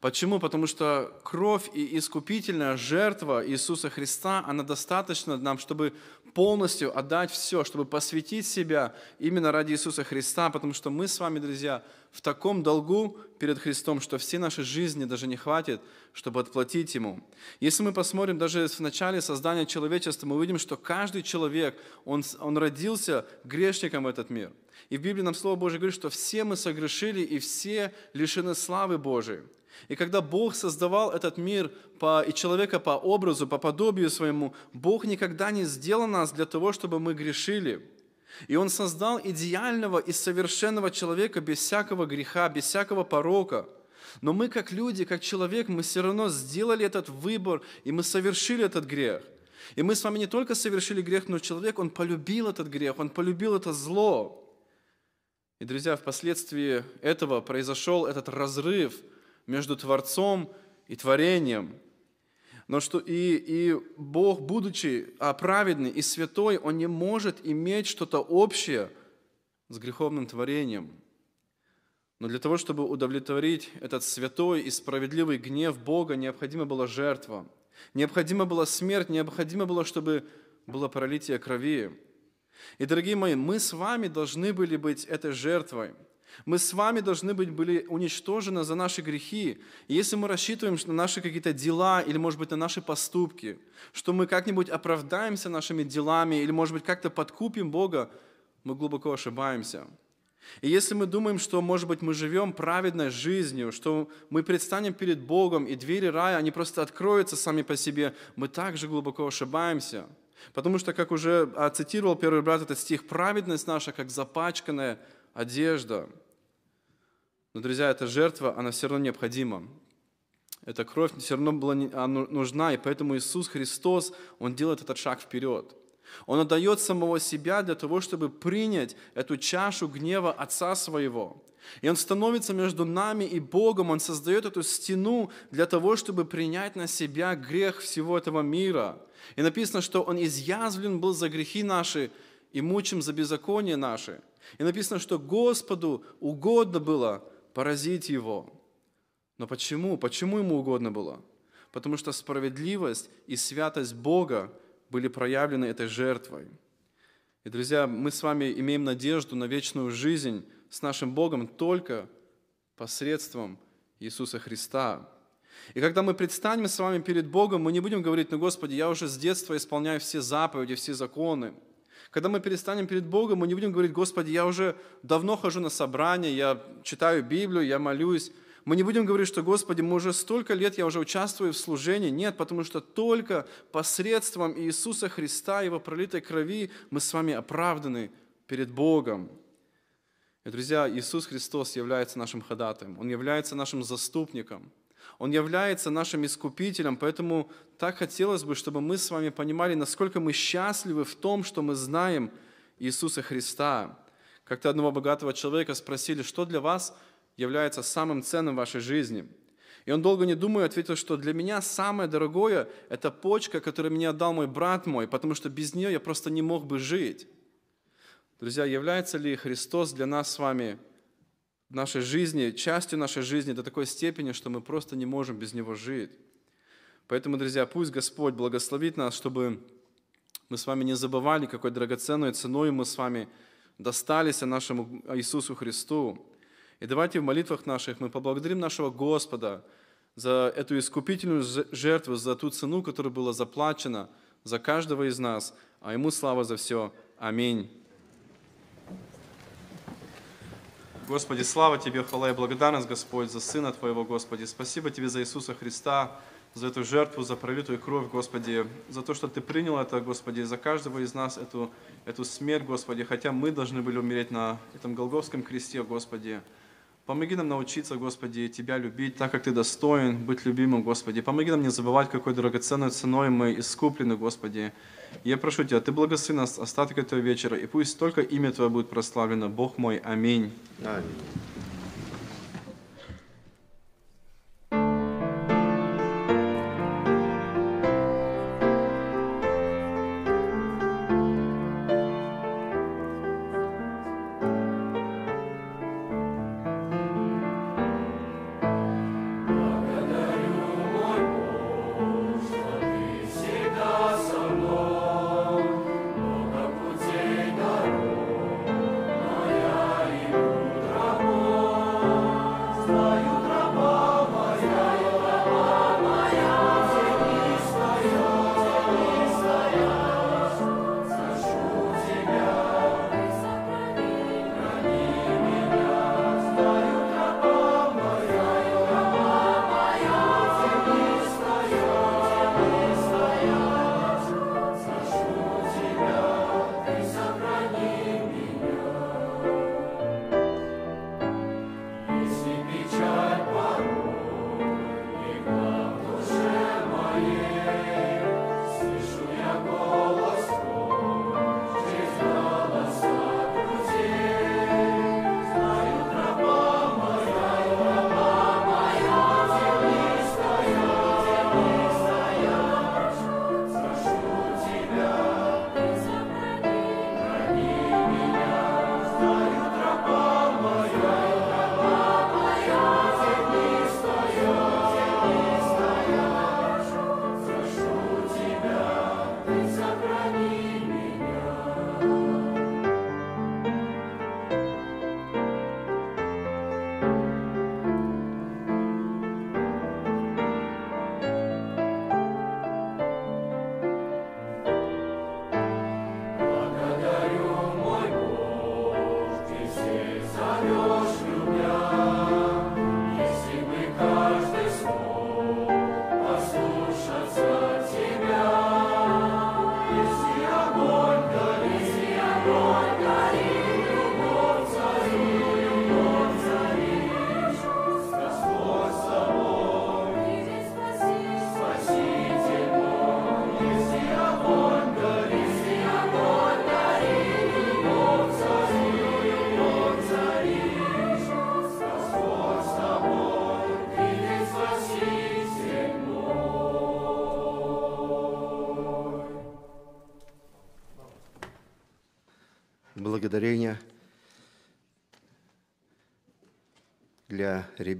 Почему? Потому что кровь и искупительная жертва Иисуса Христа, она достаточно нам, чтобы полностью отдать все, чтобы посвятить себя именно ради Иисуса Христа, потому что мы с вами, друзья, в таком долгу перед Христом, что все наши жизни даже не хватит, чтобы отплатить Ему. Если мы посмотрим даже в начале создания человечества, мы увидим, что каждый человек, он, он родился грешником в этот мир. И в Библии нам Слово Божье говорит, что все мы согрешили и все лишены славы Божией. И когда Бог создавал этот мир по, и человека по образу, по подобию своему, Бог никогда не сделал нас для того, чтобы мы грешили. И Он создал идеального и совершенного человека без всякого греха, без всякого порока. Но мы, как люди, как человек, мы все равно сделали этот выбор, и мы совершили этот грех. И мы с вами не только совершили грех, но человек, он полюбил этот грех, он полюбил это зло. И, друзья, впоследствии этого произошел этот разрыв – между Творцом и творением. Но что и, и Бог, будучи праведный и святой, Он не может иметь что-то общее с греховным творением. Но для того, чтобы удовлетворить этот святой и справедливый гнев Бога, необходима была жертва. Необходима была смерть, необходимо было, чтобы было пролитие крови. И, дорогие мои, мы с вами должны были быть этой жертвой – мы с вами должны быть были уничтожены за наши грехи. И если мы рассчитываем на наши какие-то дела или, может быть, на наши поступки, что мы как-нибудь оправдаемся нашими делами или, может быть, как-то подкупим Бога, мы глубоко ошибаемся. И если мы думаем, что, может быть, мы живем праведной жизнью, что мы предстанем перед Богом, и двери рая, они просто откроются сами по себе, мы также глубоко ошибаемся. Потому что, как уже цитировал первый брат этот стих, праведность наша, как запачканная одежда. Но, друзья, эта жертва, она все равно необходима. Эта кровь все равно была ну, нужна, и поэтому Иисус Христос, Он делает этот шаг вперед. Он отдает самого себя для того, чтобы принять эту чашу гнева Отца Своего. И Он становится между нами и Богом, Он создает эту стену для того, чтобы принять на себя грех всего этого мира. И написано, что Он изъязвлен был за грехи наши и мучим за беззаконие наши – И написано, что Господу угодно было поразить его. Но почему? Почему ему угодно было? Потому что справедливость и святость Бога были проявлены этой жертвой. И, друзья, мы с вами имеем надежду на вечную жизнь с нашим Богом только посредством Иисуса Христа. И когда мы предстанем с вами перед Богом, мы не будем говорить, ну, Господи, я уже с детства исполняю все заповеди, все законы. Когда мы перестанем перед Богом, мы не будем говорить, Господи, я уже давно хожу на собрания, я читаю Библию, я молюсь. Мы не будем говорить, что, Господи, мы уже столько лет, я уже участвую в служении. Нет, потому что только посредством Иисуса Христа, Его пролитой крови, мы с вами оправданы перед Богом. И, друзья, Иисус Христос является нашим ходатаем, Он является нашим заступником, Он является нашим искупителем, поэтому так хотелось бы, чтобы мы с вами понимали, насколько мы счастливы в том, что мы знаем Иисуса Христа. Как-то одного богатого человека спросили, что для вас – является самым ценным в вашей жизни. И он долго не думая ответил, что для меня самое дорогое – это почка, которую мне отдал мой брат мой, потому что без нее я просто не мог бы жить. Друзья, является ли Христос для нас с вами нашей жизни, частью нашей жизни до такой степени, что мы просто не можем без Него жить? Поэтому, друзья, пусть Господь благословит нас, чтобы мы с вами не забывали, какой драгоценной ценой мы с вами достались нашему Иисусу Христу. И давайте в молитвах наших мы поблагодарим нашего Господа за эту искупительную жертву, за ту цену, которая была заплачена за каждого из нас. А Ему слава за все. Аминь. Господи, слава Тебе, хвала и благодарность, Господь, за Сына Твоего, Господи. Спасибо Тебе за Иисуса Христа, за эту жертву, за пролитую кровь, Господи, за то, что Ты принял это, Господи, за каждого из нас эту, эту смерть, Господи, хотя мы должны были умереть на этом Голговском кресте, Господи. Помоги нам научиться, Господи, Тебя любить так, как Ты достоин быть любимым, Господи. Помоги нам не забывать, какой драгоценной ценой мы искуплены, Господи. Я прошу Тебя, Ты благослови нас остаток этого вечера, и пусть только имя Твое будет прославлено. Бог мой, аминь. Аминь.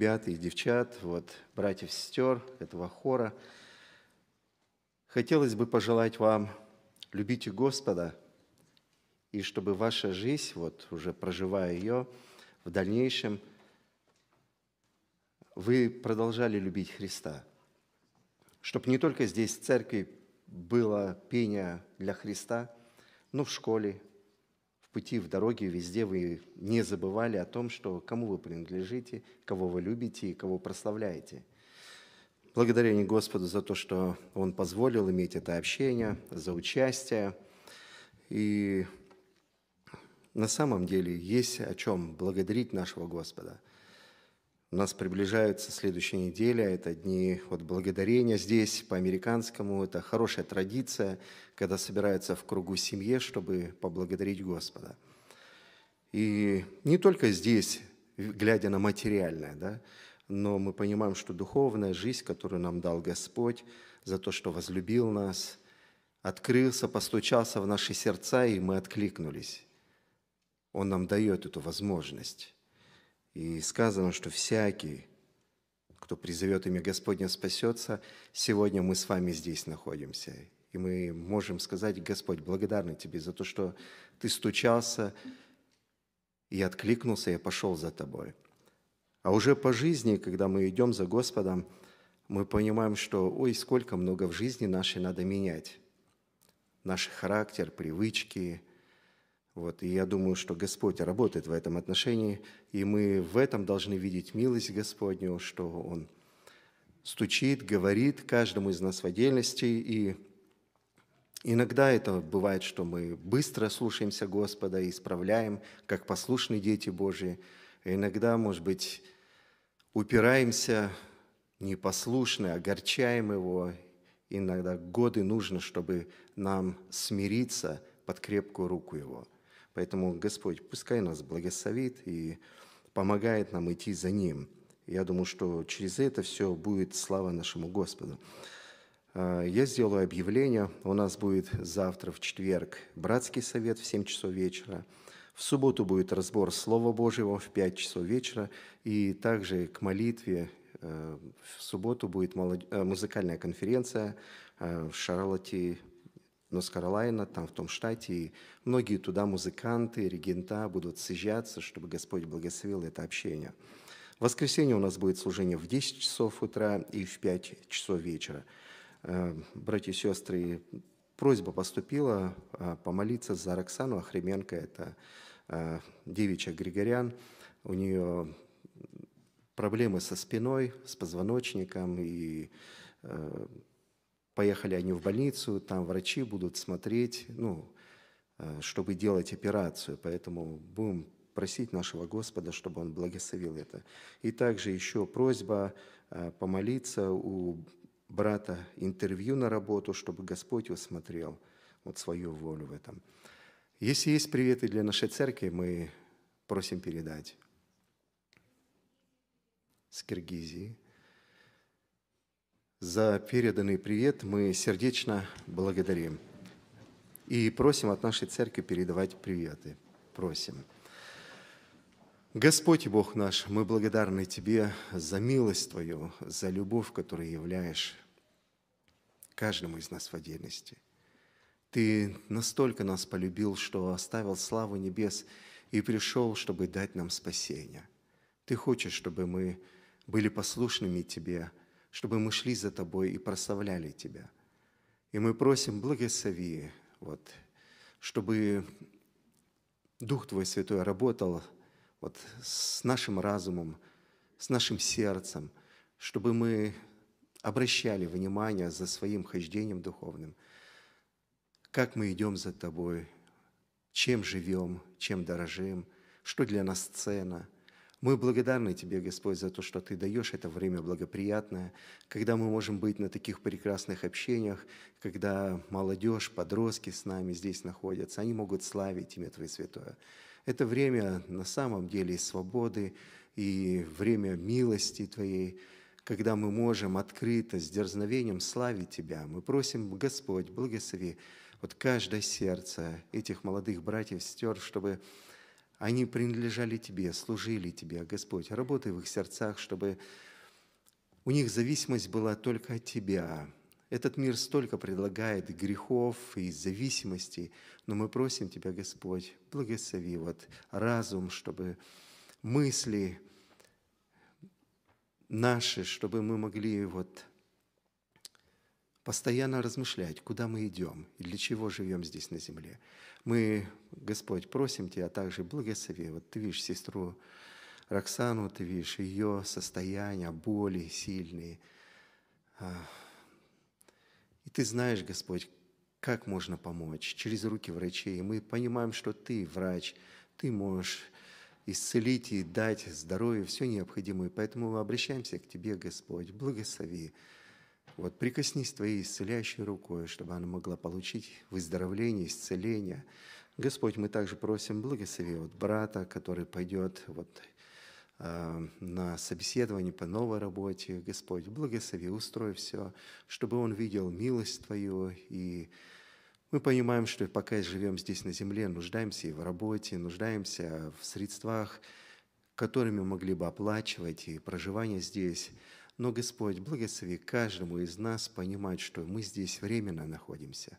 Ребят и девчат, вот, братьев, сестер этого хора. Хотелось бы пожелать вам любите Господа, и чтобы ваша жизнь, вот уже проживая ее, в дальнейшем вы продолжали любить Христа. Чтобы не только здесь в церкви было пение для Христа, но в школе, пути, в дороге, везде вы не забывали о том, что кому вы принадлежите, кого вы любите и кого прославляете. Благодарение Господу за то, что Он позволил иметь это общение, за участие. И на самом деле есть о чем благодарить нашего Господа. У нас приближается следующая неделя, это дни от благодарения здесь, по-американскому. Это хорошая традиция, когда собираются в кругу семьи, чтобы поблагодарить Господа. И не только здесь, глядя на материальное, да, но мы понимаем, что духовная жизнь, которую нам дал Господь, за то, что возлюбил нас, открылся, постучался в наши сердца, и мы откликнулись. Он нам дает эту возможность. И сказано, что всякий, кто призовет имя Господня, спасется. Сегодня мы с вами здесь находимся. И мы можем сказать, Господь, благодарны Тебе за то, что Ты стучался и откликнулся, я пошел за Тобой. А уже по жизни, когда мы идем за Господом, мы понимаем, что, ой, сколько много в жизни нашей надо менять. Наш характер, привычки, вот, и я думаю, что Господь работает в этом отношении, и мы в этом должны видеть милость Господню, что Он стучит, говорит каждому из нас в отдельности, и иногда это бывает, что мы быстро слушаемся Господа и исправляем, как послушные дети Божьи, иногда, может быть, упираемся, непослушны, огорчаем Его, иногда годы нужно, чтобы нам смириться под крепкую руку Его – Поэтому Господь пускай нас благословит и помогает нам идти за Ним. Я думаю, что через это все будет слава нашему Господу. А, я сделаю объявление. У нас будет завтра в четверг братский совет в 7 часов вечера. В субботу будет разбор Слова Божьего в 5 часов вечера. И также к молитве э, в субботу будет э, музыкальная конференция э, в Шарлотте Нос-Каролайна, там в том штате, и многие туда музыканты, регента будут съезжаться, чтобы Господь благословил это общение. В воскресенье у нас будет служение в 10 часов утра и в 5 часов вечера. Э, братья и сестры, просьба поступила э, помолиться за Роксану Ахременко, это э, девичья Григорян. У нее проблемы со спиной, с позвоночником, и Поехали они в больницу, там врачи будут смотреть, ну, э, чтобы делать операцию. Поэтому будем просить нашего Господа, чтобы Он благословил это. И также еще просьба э, помолиться у брата интервью на работу, чтобы Господь усмотрел вот свою волю в этом. Если есть приветы для нашей церкви, мы просим передать с Киргизии. За переданный привет мы сердечно благодарим. И просим от нашей церкви передавать приветы. Просим. Господь и Бог наш, мы благодарны Тебе за милость Твою, за любовь, которую являешь каждому из нас в отдельности. Ты настолько нас полюбил, что оставил славу небес и пришел, чтобы дать нам спасение. Ты хочешь, чтобы мы были послушными Тебе, чтобы мы шли за Тобой и прославляли Тебя. И мы просим, благослови, вот, чтобы Дух Твой Святой работал вот, с нашим разумом, с нашим сердцем, чтобы мы обращали внимание за своим хождением духовным, как мы идем за Тобой, чем живем, чем дорожим, что для нас ценно – мы благодарны Тебе, Господь, за то, что Ты даешь это время благоприятное, когда мы можем быть на таких прекрасных общениях, когда молодежь, подростки с нами здесь находятся, они могут славить Имя Твое Святое. Это время на самом деле свободы и время милости Твоей, когда мы можем открыто, с дерзновением славить Тебя. Мы просим, Господь, благослови вот каждое сердце этих молодых братьев, сестер, чтобы Они принадлежали Тебе, служили Тебе, Господь. Работай в их сердцах, чтобы у них зависимость была только от Тебя. Этот мир столько предлагает грехов и зависимостей, но мы просим Тебя, Господь, благослови вот разум, чтобы мысли наши, чтобы мы могли вот постоянно размышлять, куда мы идем и для чего живем здесь на земле. Мы, Господь, просим Тебя также благослови. Вот Ты видишь сестру Роксану, Ты видишь ее состояние, боли сильные. А, И Ты знаешь, Господь, как можно помочь через руки врачей. Мы понимаем, что Ты врач, Ты можешь исцелить и дать здоровье, все необходимое. Поэтому мы обращаемся к Тебе, Господь, благослови. Вот прикоснись Твоей исцеляющей рукой, чтобы она могла получить выздоровление, исцеление. Господь, мы также просим, благослови вот брата, который пойдет вот, э, на собеседование по новой работе. Господь, благослови, устрой все, чтобы он видел милость Твою. И мы понимаем, что пока живем здесь на земле, нуждаемся и в работе, нуждаемся в средствах, которыми могли бы оплачивать и проживание здесь. Но, Господь, благослови каждому из нас понимать, что мы здесь временно находимся,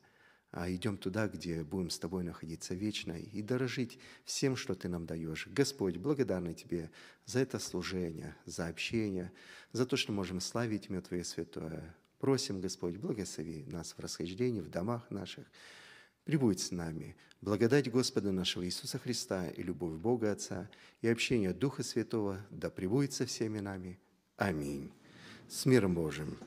а идем туда, где будем с Тобой находиться вечно и дорожить всем, что Ты нам даешь. Господь, благодарны Тебе за это служение, за общение, за то, что можем славить имя Твое святое. Просим, Господь, благослови нас в расхождении, в домах наших. Прибудь с нами. Благодать Господа нашего Иисуса Христа и любовь Бога Отца и общение Духа Святого да пребудет со всеми нами. Аминь. С миром Божьим.